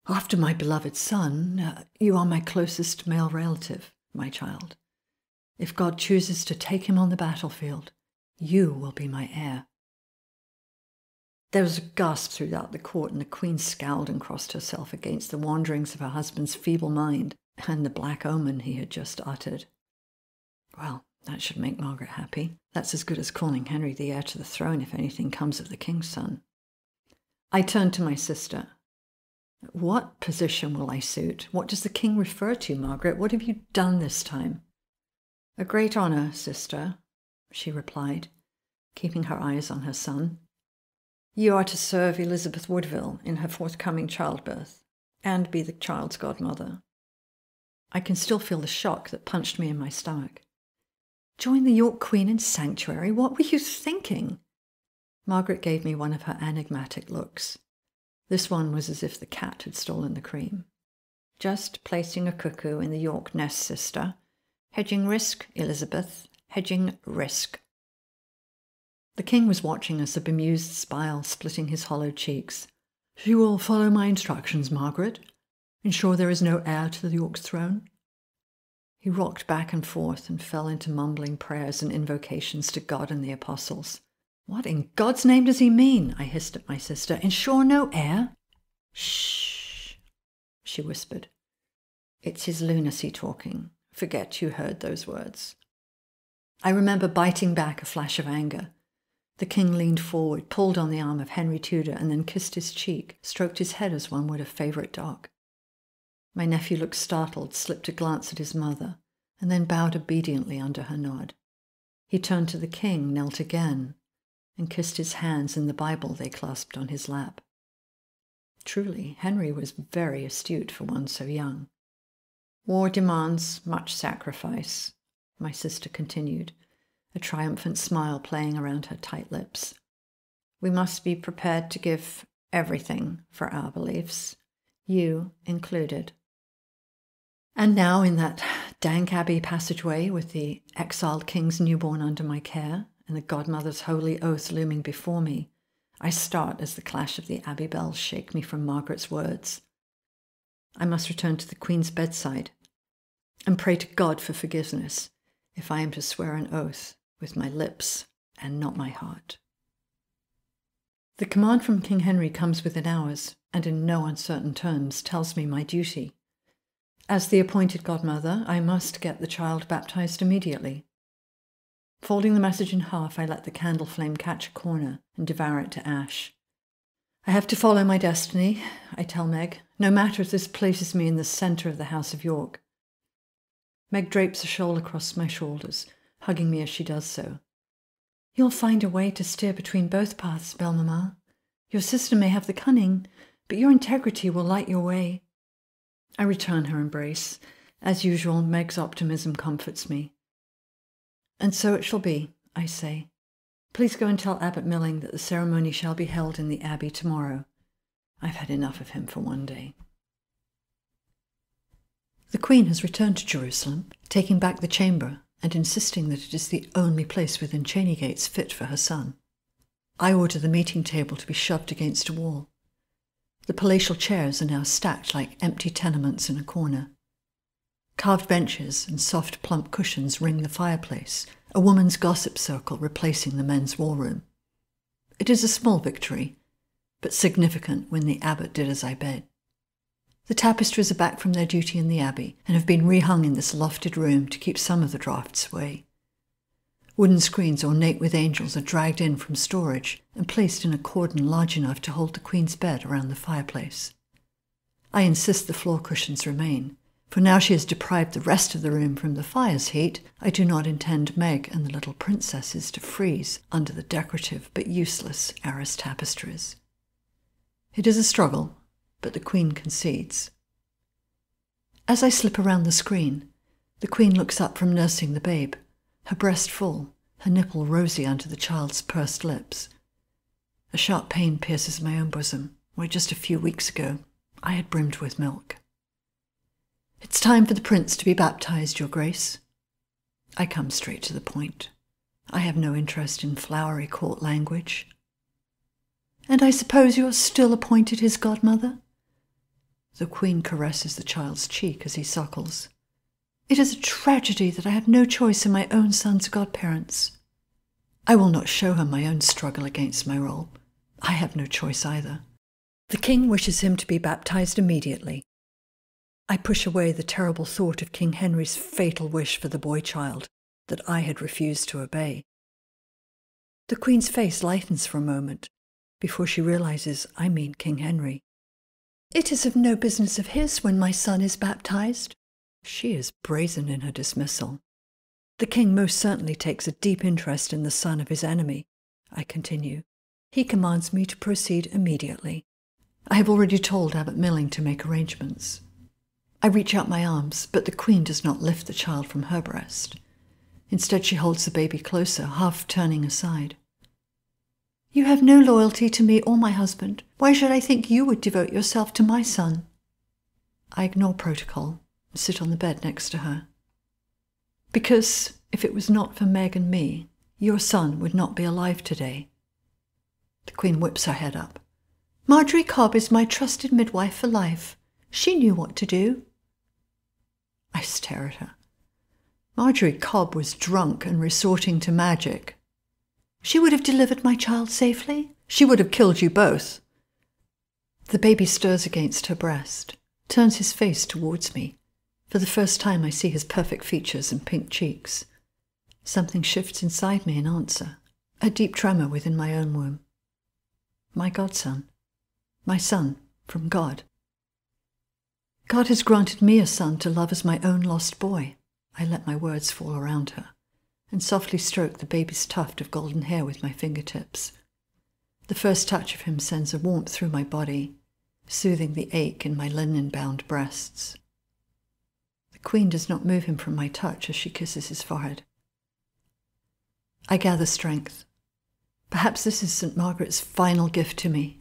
After my beloved son, uh, you are my closest male relative, my child. If God chooses to take him on the battlefield, you will be my heir. There was a gasp throughout the court, and the queen scowled and crossed herself against the wanderings of her husband's feeble mind and the black omen he had just uttered. Well, that should make Margaret happy. That's as good as calling Henry the heir to the throne if anything comes of the king's son. I turned to my sister. What position will I suit? What does the king refer to, Margaret? What have you done this time? A great honour, sister, she replied, keeping her eyes on her son. You are to serve Elizabeth Woodville in her forthcoming childbirth and be the child's godmother. I can still feel the shock that punched me in my stomach. Join the York Queen in sanctuary? What were you thinking? Margaret gave me one of her enigmatic looks. This one was as if the cat had stolen the cream. Just placing a cuckoo in the York nest, sister. Hedging risk, Elizabeth. Hedging risk. The king was watching us, a bemused smile splitting his hollow cheeks. You will follow my instructions, Margaret. Ensure there is no heir to the York's throne. He rocked back and forth and fell into mumbling prayers and invocations to God and the apostles. What in God's name does he mean? I hissed at my sister. Ensure no heir? Shh, she whispered. It's his lunacy talking. Forget you heard those words. I remember biting back a flash of anger. The king leaned forward, pulled on the arm of Henry Tudor, and then kissed his cheek, stroked his head as one would a favourite dog. My nephew looked startled, slipped a glance at his mother, and then bowed obediently under her nod. He turned to the king, knelt again, and kissed his hands in the Bible they clasped on his lap. Truly, Henry was very astute for one so young. War demands much sacrifice, my sister continued, a triumphant smile playing around her tight lips. We must be prepared to give everything for our beliefs, you included. And now, in that dank abbey passageway with the exiled king's newborn under my care and the godmother's holy oath looming before me, I start as the clash of the abbey bells shake me from Margaret's words. I must return to the Queen's bedside and pray to God for forgiveness if I am to swear an oath with my lips and not my heart. The command from King Henry comes within hours, and in no uncertain terms tells me my duty. As the appointed godmother, I must get the child baptized immediately. Folding the message in half, I let the candle flame catch a corner and devour it to ash. I have to follow my destiny, I tell Meg, no matter if this places me in the centre of the House of York. Meg drapes a shawl across my shoulders, hugging me as she does so. You'll find a way to steer between both paths, Belle Your sister may have the cunning, but your integrity will light your way. I return her embrace. As usual, Meg's optimism comforts me. And so it shall be, I say. Please go and tell Abbot Milling that the ceremony shall be held in the Abbey tomorrow. I've had enough of him for one day. The Queen has returned to Jerusalem, taking back the chamber and insisting that it is the only place within Cheyne Gates fit for her son. I order the meeting table to be shoved against a wall. The palatial chairs are now stacked like empty tenements in a corner. Carved benches and soft plump cushions ring the fireplace, a woman's gossip circle replacing the men's war room. It is a small victory, but significant when the abbot did as I bid. The tapestries are back from their duty in the abbey and have been rehung in this lofted room to keep some of the draughts away. Wooden screens ornate with angels are dragged in from storage and placed in a cordon large enough to hold the Queen's bed around the fireplace. I insist the floor cushions remain, for now she has deprived the rest of the room from the fire's heat, I do not intend Meg and the little princesses to freeze under the decorative but useless arras tapestries. It is a struggle, but the Queen concedes. As I slip around the screen, the Queen looks up from nursing the babe, her breast full, her nipple rosy under the child's pursed lips. A sharp pain pierces my own bosom, where just a few weeks ago I had brimmed with milk. It's time for the prince to be baptized, Your Grace. I come straight to the point. I have no interest in flowery court language. And I suppose you're still appointed his godmother? The queen caresses the child's cheek as he suckles. It is a tragedy that I have no choice in my own son's godparents. I will not show her my own struggle against my role. I have no choice either. The king wishes him to be baptized immediately. I push away the terrible thought of King Henry's fatal wish for the boy child that I had refused to obey. The queen's face lightens for a moment before she realizes I mean King Henry. It is of no business of his when my son is baptized. She is brazen in her dismissal. The king most certainly takes a deep interest in the son of his enemy. I continue. He commands me to proceed immediately. I have already told Abbot Milling to make arrangements. I reach out my arms, but the queen does not lift the child from her breast. Instead, she holds the baby closer, half turning aside. You have no loyalty to me or my husband. Why should I think you would devote yourself to my son? I ignore protocol and sit on the bed next to her. Because if it was not for Meg and me, your son would not be alive today. The Queen whips her head up. Marjorie Cobb is my trusted midwife for life. She knew what to do. I stare at her. Marjorie Cobb was drunk and resorting to magic. She would have delivered my child safely. She would have killed you both. The baby stirs against her breast, turns his face towards me. For the first time, I see his perfect features and pink cheeks. Something shifts inside me in answer, a deep tremor within my own womb. My godson, my son from God. God has granted me a son to love as my own lost boy. I let my words fall around her and softly stroke the baby's tuft of golden hair with my fingertips. The first touch of him sends a warmth through my body, soothing the ache in my linen bound breasts. The queen does not move him from my touch as she kisses his forehead. I gather strength. Perhaps this is St. Margaret's final gift to me.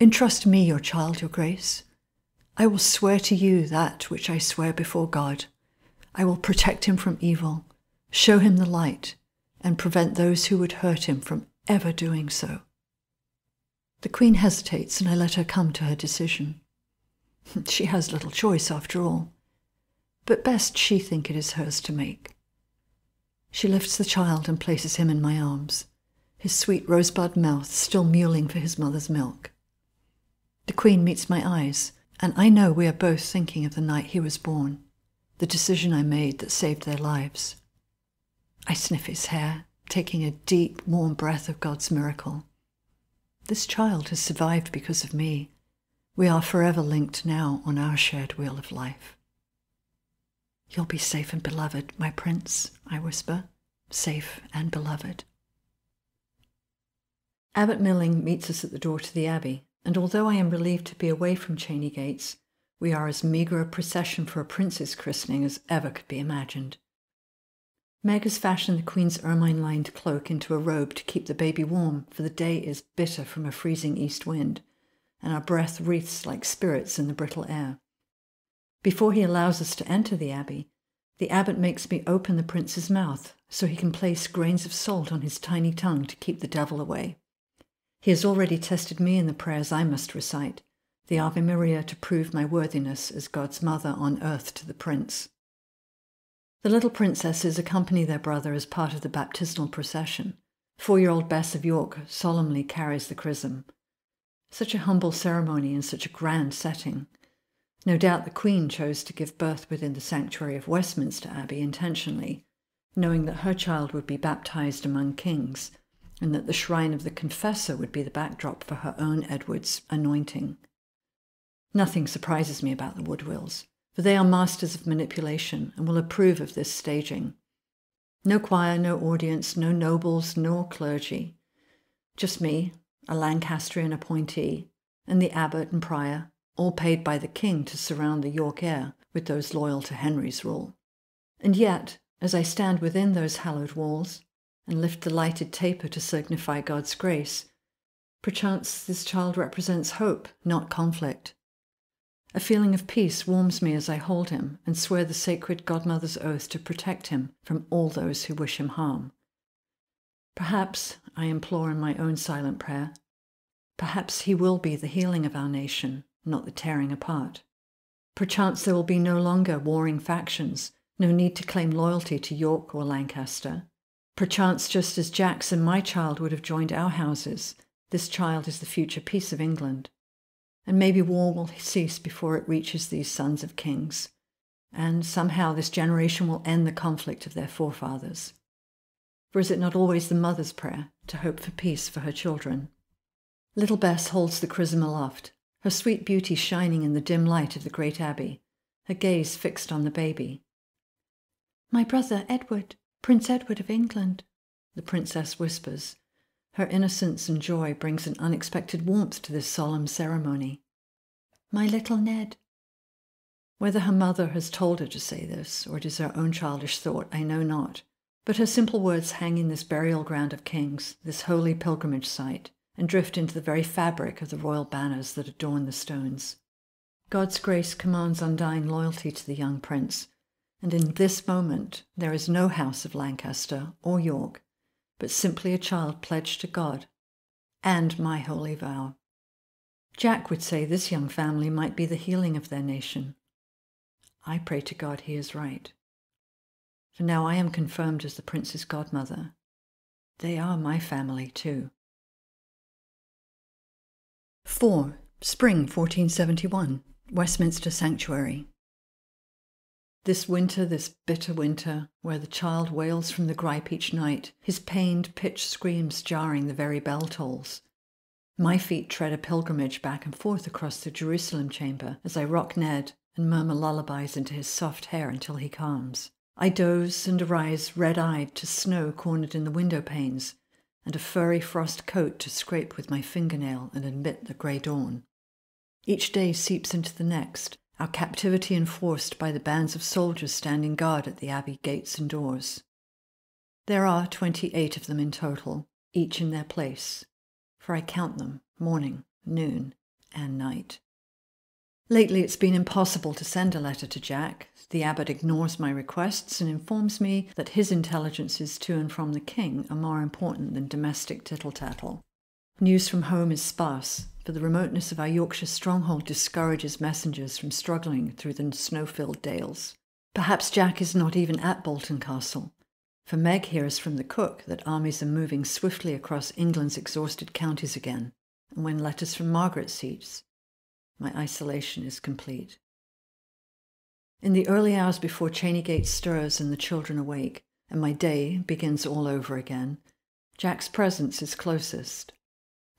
Entrust me your child, your grace. I will swear to you that which I swear before God. I will protect him from evil, show him the light, and prevent those who would hurt him from ever doing so. The Queen hesitates, and I let her come to her decision. She has little choice, after all, but best she think it is hers to make. She lifts the child and places him in my arms, his sweet rosebud mouth still mewling for his mother's milk. The Queen meets my eyes, and I know we are both thinking of the night he was born, the decision I made that saved their lives. I sniff his hair, taking a deep, warm breath of God's miracle. This child has survived because of me. We are forever linked now on our shared wheel of life. You'll be safe and beloved, my prince, I whisper, safe and beloved. Abbot Milling meets us at the door to the abbey, and although I am relieved to be away from Cheyne Gates, we are as meagre a procession for a prince's christening as ever could be imagined. Meg has fashioned the Queen's ermine lined cloak into a robe to keep the baby warm, for the day is bitter from a freezing east wind, and our breath wreathes like spirits in the brittle air. Before he allows us to enter the abbey, the abbot makes me open the prince's mouth so he can place grains of salt on his tiny tongue to keep the devil away. He has already tested me in the prayers I must recite, the Ave Maria to prove my worthiness as God's mother on earth to the prince. The little princesses accompany their brother as part of the baptismal procession. Four year old Bess of York solemnly carries the chrism. Such a humble ceremony in such a grand setting. No doubt the Queen chose to give birth within the sanctuary of Westminster Abbey intentionally, knowing that her child would be baptized among kings and that the shrine of the confessor would be the backdrop for her own Edward's anointing. Nothing surprises me about the Woodvilles, for they are masters of manipulation and will approve of this staging. No choir, no audience, no nobles, nor clergy. Just me, a Lancastrian appointee, and the abbot and prior, all paid by the king to surround the York heir with those loyal to Henry's rule. And yet, as I stand within those hallowed walls, and lift the lighted taper to signify God's grace, perchance this child represents hope, not conflict. A feeling of peace warms me as I hold him and swear the sacred godmother's oath to protect him from all those who wish him harm. Perhaps, I implore in my own silent prayer, perhaps he will be the healing of our nation, not the tearing apart. Perchance there will be no longer warring factions, no need to claim loyalty to York or Lancaster. Perchance, just as Jack's and my child would have joined our houses, this child is the future peace of England. And maybe war will cease before it reaches these sons of kings. And somehow this generation will end the conflict of their forefathers. For is it not always the mother's prayer to hope for peace for her children? Little Bess holds the chrism aloft, her sweet beauty shining in the dim light of the great abbey, her gaze fixed on the baby. My brother Edward, Prince Edward of England, the princess whispers. Her innocence and joy brings an unexpected warmth to this solemn ceremony. My little Ned. Whether her mother has told her to say this, or it is her own childish thought, I know not. But her simple words hang in this burial ground of kings, this holy pilgrimage site, and drift into the very fabric of the royal banners that adorn the stones. God's grace commands undying loyalty to the young prince, and in this moment, there is no house of Lancaster or York, but simply a child pledged to God and my holy vow. Jack would say this young family might be the healing of their nation. I pray to God he is right. For now I am confirmed as the prince's godmother. They are my family too. 4. Spring 1471, Westminster Sanctuary. This winter, this bitter winter, where the child wails from the gripe each night, his pained, pitched screams jarring the very bell tolls. My feet tread a pilgrimage back and forth across the Jerusalem chamber as I rock Ned and murmur lullabies into his soft hair until he calms. I doze and arise red eyed to snow cornered in the window panes and a furry frost coat to scrape with my fingernail and admit the grey dawn. Each day seeps into the next, our captivity enforced by the bands of soldiers standing guard at the abbey gates and doors. There are twenty eight of them in total, each in their place, for I count them morning, noon, and night. Lately, it's been impossible to send a letter to Jack. The abbot ignores my requests and informs me that his intelligences to and from the king are more important than domestic tittle tattle. News from home is sparse, for the remoteness of our Yorkshire stronghold discourages messengers from struggling through the snow filled dales. Perhaps Jack is not even at Bolton Castle, for Meg hears from the cook that armies are moving swiftly across England's exhausted counties again, and when letters from Margaret cease, my isolation is complete. In the early hours before Cheyne Gate stirs and the children awake, and my day begins all over again, Jack's presence is closest.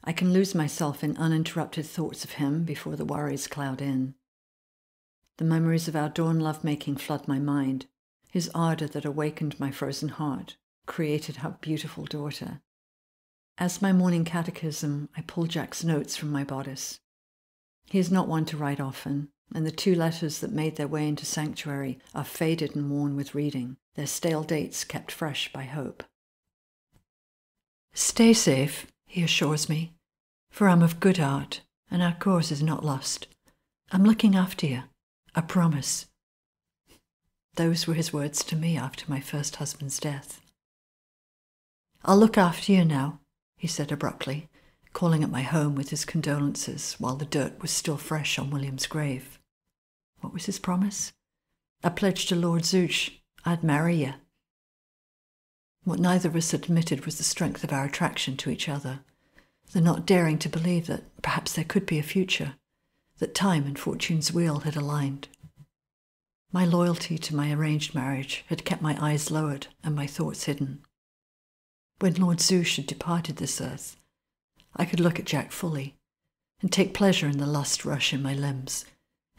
I can lose myself in uninterrupted thoughts of him before the worries cloud in. The memories of our dawn lovemaking flood my mind, his ardour that awakened my frozen heart, created our beautiful daughter. As my morning catechism, I pull Jack's notes from my bodice. He is not one to write often, and the two letters that made their way into sanctuary are faded and worn with reading, their stale dates kept fresh by hope. Stay safe, he assures me, for I'm of good heart, and our cause is not lost. I'm looking after you, I promise. Those were his words to me after my first husband's death. I'll look after you now, he said abruptly, calling at my home with his condolences while the dirt was still fresh on William's grave. What was his promise? A pledge to Lord Zouch I'd marry you. What neither of us admitted was the strength of our attraction to each other, the not daring to believe that perhaps there could be a future, that time and fortune's wheel had aligned. My loyalty to my arranged marriage had kept my eyes lowered and my thoughts hidden. When Lord Zouch had departed this earth, I could look at Jack fully and take pleasure in the lust rush in my limbs,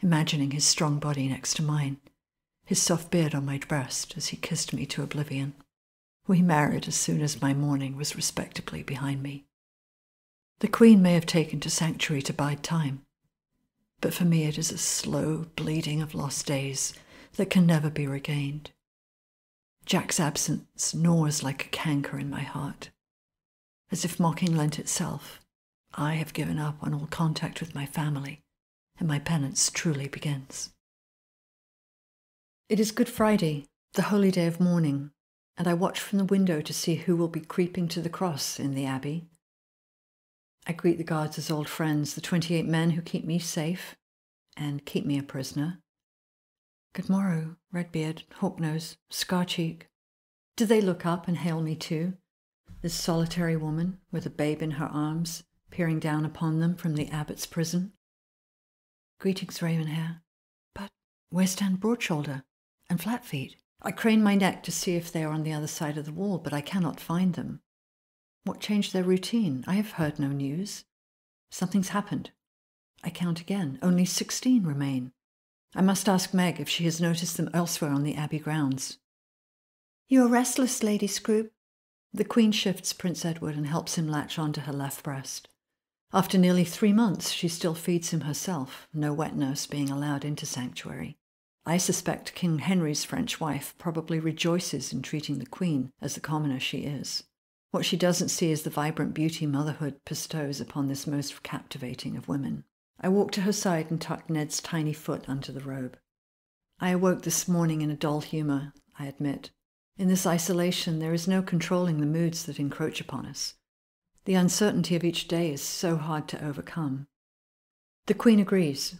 imagining his strong body next to mine, his soft beard on my breast as he kissed me to oblivion. We married as soon as my mourning was respectably behind me. The Queen may have taken to sanctuary to bide time, but for me it is a slow bleeding of lost days that can never be regained. Jack's absence gnaws like a canker in my heart. As if mocking Lent itself, I have given up on all contact with my family, and my penance truly begins. It is Good Friday, the holy day of mourning, and I watch from the window to see who will be creeping to the cross in the Abbey. I greet the guards as old friends, the 28 men who keep me safe and keep me a prisoner. Good morrow, Redbeard, Hawknose, Scarcheek. Do they look up and hail me too? this solitary woman with a babe in her arms, peering down upon them from the abbot's prison. Greetings, Ravenhair. But where stand Broadshoulder and Flatfeet? I crane my neck to see if they are on the other side of the wall, but I cannot find them. What changed their routine? I have heard no news. Something's happened. I count again. Only sixteen remain. I must ask Meg if she has noticed them elsewhere on the Abbey grounds. You are restless, Lady Scrope, the Queen shifts Prince Edward and helps him latch onto her left breast. After nearly three months, she still feeds him herself, no wet nurse being allowed into sanctuary. I suspect King Henry's French wife probably rejoices in treating the Queen as the commoner she is. What she doesn't see is the vibrant beauty motherhood bestows upon this most captivating of women. I walked to her side and tucked Ned's tiny foot under the robe. I awoke this morning in a dull humour, I admit, in this isolation, there is no controlling the moods that encroach upon us. The uncertainty of each day is so hard to overcome. The Queen agrees.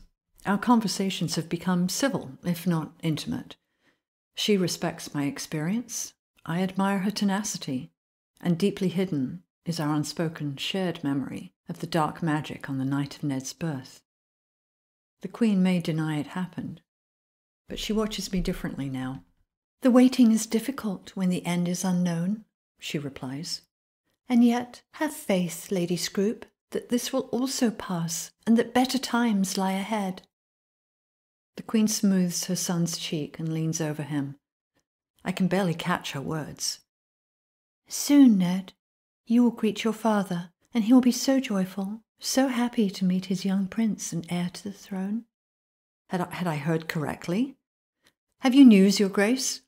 Our conversations have become civil, if not intimate. She respects my experience. I admire her tenacity. And deeply hidden is our unspoken shared memory of the dark magic on the night of Ned's birth. The Queen may deny it happened, but she watches me differently now. The waiting is difficult when the end is unknown, she replies. And yet have faith, Lady Scrope, that this will also pass, and that better times lie ahead. The Queen smooths her son's cheek and leans over him. I can barely catch her words. Soon, Ned, you will greet your father, and he will be so joyful, so happy to meet his young prince and heir to the throne. Had I, had I heard correctly? Have you news, Your Grace?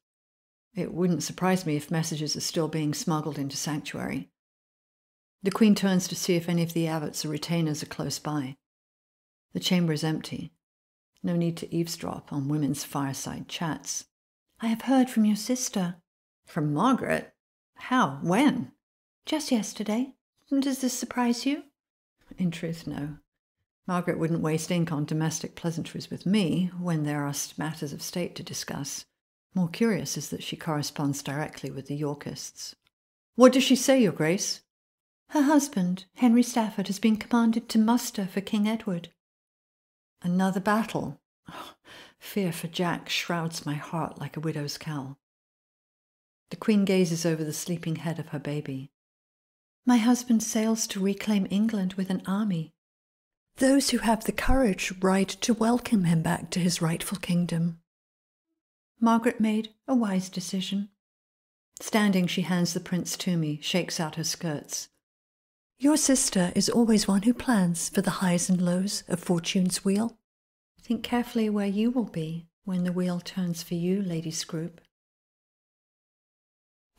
It wouldn't surprise me if messages are still being smuggled into sanctuary. The Queen turns to see if any of the abbots or retainers are close by. The chamber is empty. No need to eavesdrop on women's fireside chats. I have heard from your sister. From Margaret? How? When? Just yesterday. Does this surprise you? In truth, no. Margaret wouldn't waste ink on domestic pleasantries with me when there are matters of state to discuss. More curious is that she corresponds directly with the Yorkists. What does she say, Your Grace? Her husband, Henry Stafford, has been commanded to muster for King Edward. Another battle. Oh, fear for Jack shrouds my heart like a widow's cowl. The Queen gazes over the sleeping head of her baby. My husband sails to reclaim England with an army. Those who have the courage ride to welcome him back to his rightful kingdom. Margaret made a wise decision. Standing, she hands the prince to me, shakes out her skirts. Your sister is always one who plans for the highs and lows of fortune's wheel. Think carefully where you will be when the wheel turns for you, Lady Scrope.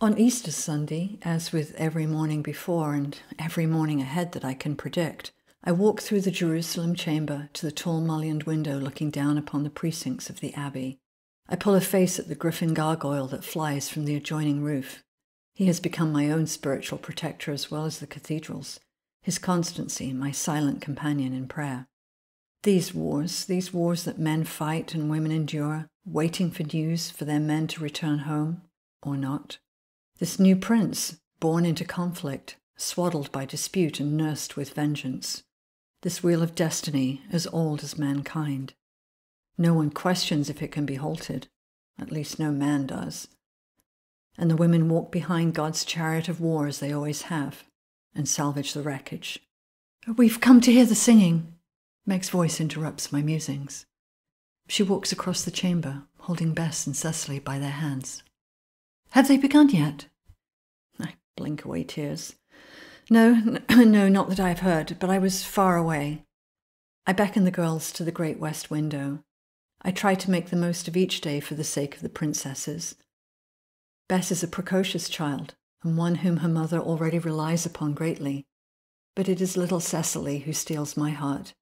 On Easter Sunday, as with every morning before and every morning ahead that I can predict, I walk through the Jerusalem chamber to the tall mullioned window looking down upon the precincts of the abbey. I pull a face at the griffin gargoyle that flies from the adjoining roof. He has become my own spiritual protector as well as the cathedral's, his constancy my silent companion in prayer. These wars, these wars that men fight and women endure, waiting for news for their men to return home, or not. This new prince, born into conflict, swaddled by dispute and nursed with vengeance this wheel of destiny as old as mankind. No one questions if it can be halted, at least no man does. And the women walk behind God's chariot of war as they always have, and salvage the wreckage. Oh, we've come to hear the singing. Meg's voice interrupts my musings. She walks across the chamber, holding Bess and Cecily by their hands. Have they begun yet? Blink away tears. No, no, not that I have heard, but I was far away. I beckon the girls to the great west window. I try to make the most of each day for the sake of the princesses. Bess is a precocious child, and one whom her mother already relies upon greatly. But it is little Cecily who steals my heart.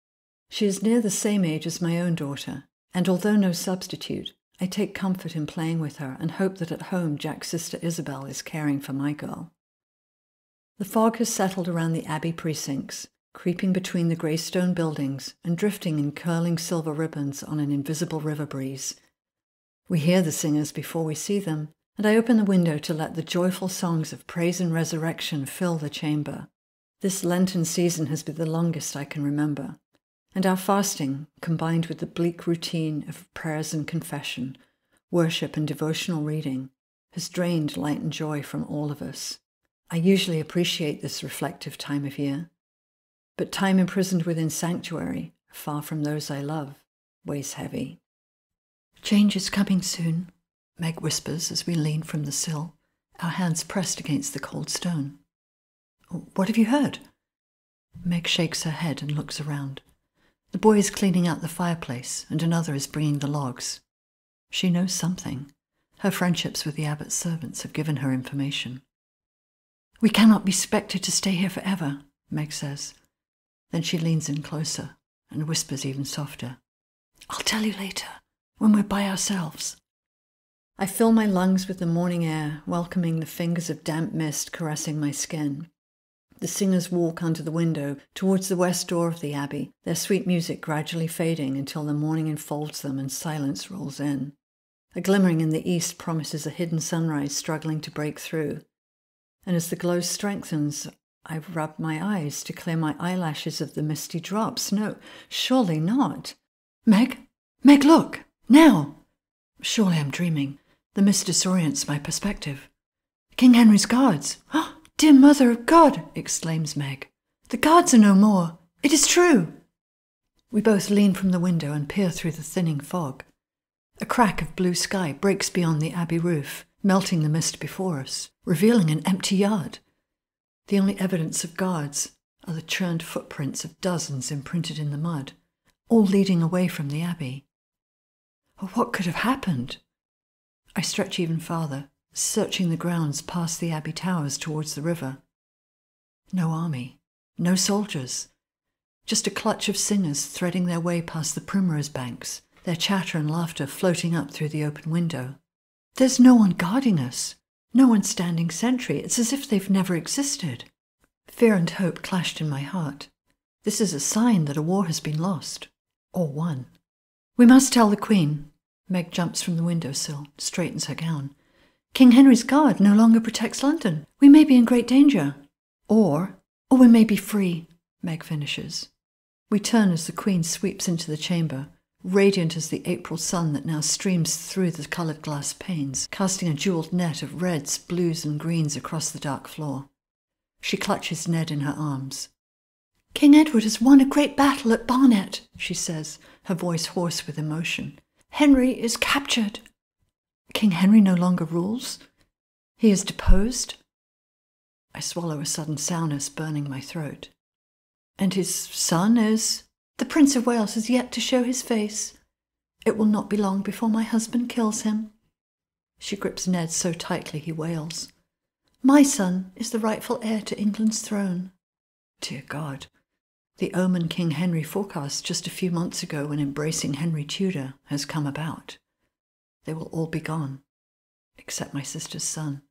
She is near the same age as my own daughter, and although no substitute, I take comfort in playing with her and hope that at home Jack's sister Isabel is caring for my girl. The fog has settled around the Abbey precincts, creeping between the grey stone buildings and drifting in curling silver ribbons on an invisible river breeze. We hear the singers before we see them, and I open the window to let the joyful songs of praise and resurrection fill the chamber. This Lenten season has been the longest I can remember, and our fasting, combined with the bleak routine of prayers and confession, worship and devotional reading, has drained light and joy from all of us. I usually appreciate this reflective time of year, but time imprisoned within sanctuary, far from those I love, weighs heavy. Change is coming soon, Meg whispers as we lean from the sill, our hands pressed against the cold stone. What have you heard? Meg shakes her head and looks around. The boy is cleaning out the fireplace, and another is bringing the logs. She knows something. Her friendships with the abbot's servants have given her information. We cannot be expected to stay here forever, Meg says. Then she leans in closer and whispers even softer. I'll tell you later, when we're by ourselves. I fill my lungs with the morning air, welcoming the fingers of damp mist caressing my skin. The singers walk under the window towards the west door of the abbey, their sweet music gradually fading until the morning enfolds them and silence rolls in. A glimmering in the east promises a hidden sunrise struggling to break through, and as the glow strengthens, I rub my eyes to clear my eyelashes of the misty drops. No, surely not. Meg? Meg, look! Now! Surely I'm dreaming. The mist disorients my perspective. King Henry's guards! Oh, dear Mother of God! exclaims Meg. The guards are no more. It is true. We both lean from the window and peer through the thinning fog. A crack of blue sky breaks beyond the abbey roof, melting the mist before us, revealing an empty yard. The only evidence of guards are the churned footprints of dozens imprinted in the mud, all leading away from the abbey. What could have happened? I stretch even farther, searching the grounds past the abbey towers towards the river. No army, no soldiers, just a clutch of singers threading their way past the primrose banks their chatter and laughter floating up through the open window. There's no one guarding us, no one standing sentry. It's as if they've never existed. Fear and hope clashed in my heart. This is a sign that a war has been lost, or won. We must tell the Queen. Meg jumps from the window sill, straightens her gown. King Henry's guard no longer protects London. We may be in great danger. Or, or we may be free, Meg finishes. We turn as the Queen sweeps into the chamber, radiant as the April sun that now streams through the coloured glass panes, casting a jewelled net of reds, blues, and greens across the dark floor. She clutches Ned in her arms. King Edward has won a great battle at Barnet, she says, her voice hoarse with emotion. Henry is captured. King Henry no longer rules? He is deposed? I swallow a sudden sourness burning my throat. And his son is. The Prince of Wales has yet to show his face. It will not be long before my husband kills him. She grips Ned so tightly he wails. My son is the rightful heir to England's throne. Dear God, the omen King Henry forecast just a few months ago when embracing Henry Tudor has come about. They will all be gone, except my sister's son.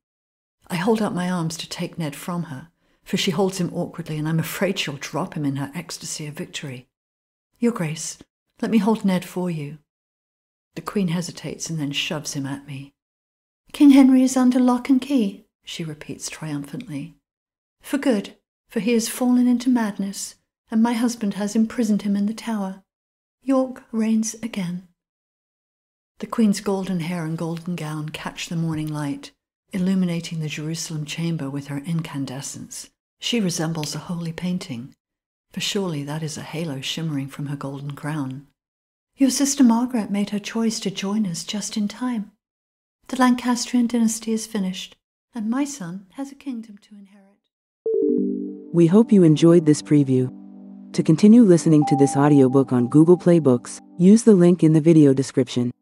I hold out my arms to take Ned from her, for she holds him awkwardly, and I'm afraid she'll drop him in her ecstasy of victory. Your Grace, let me hold Ned for you. The Queen hesitates and then shoves him at me. King Henry is under lock and key, she repeats triumphantly. For good, for he has fallen into madness, and my husband has imprisoned him in the tower. York reigns again. The Queen's golden hair and golden gown catch the morning light, illuminating the Jerusalem chamber with her incandescence. She resembles a holy painting, for surely that is a halo shimmering from her golden crown. Your sister Margaret made her choice to join us just in time. The Lancastrian dynasty is finished, and my son has a kingdom to inherit. We hope you enjoyed this preview. To continue listening to this audiobook on Google Play Books, use the link in the video description.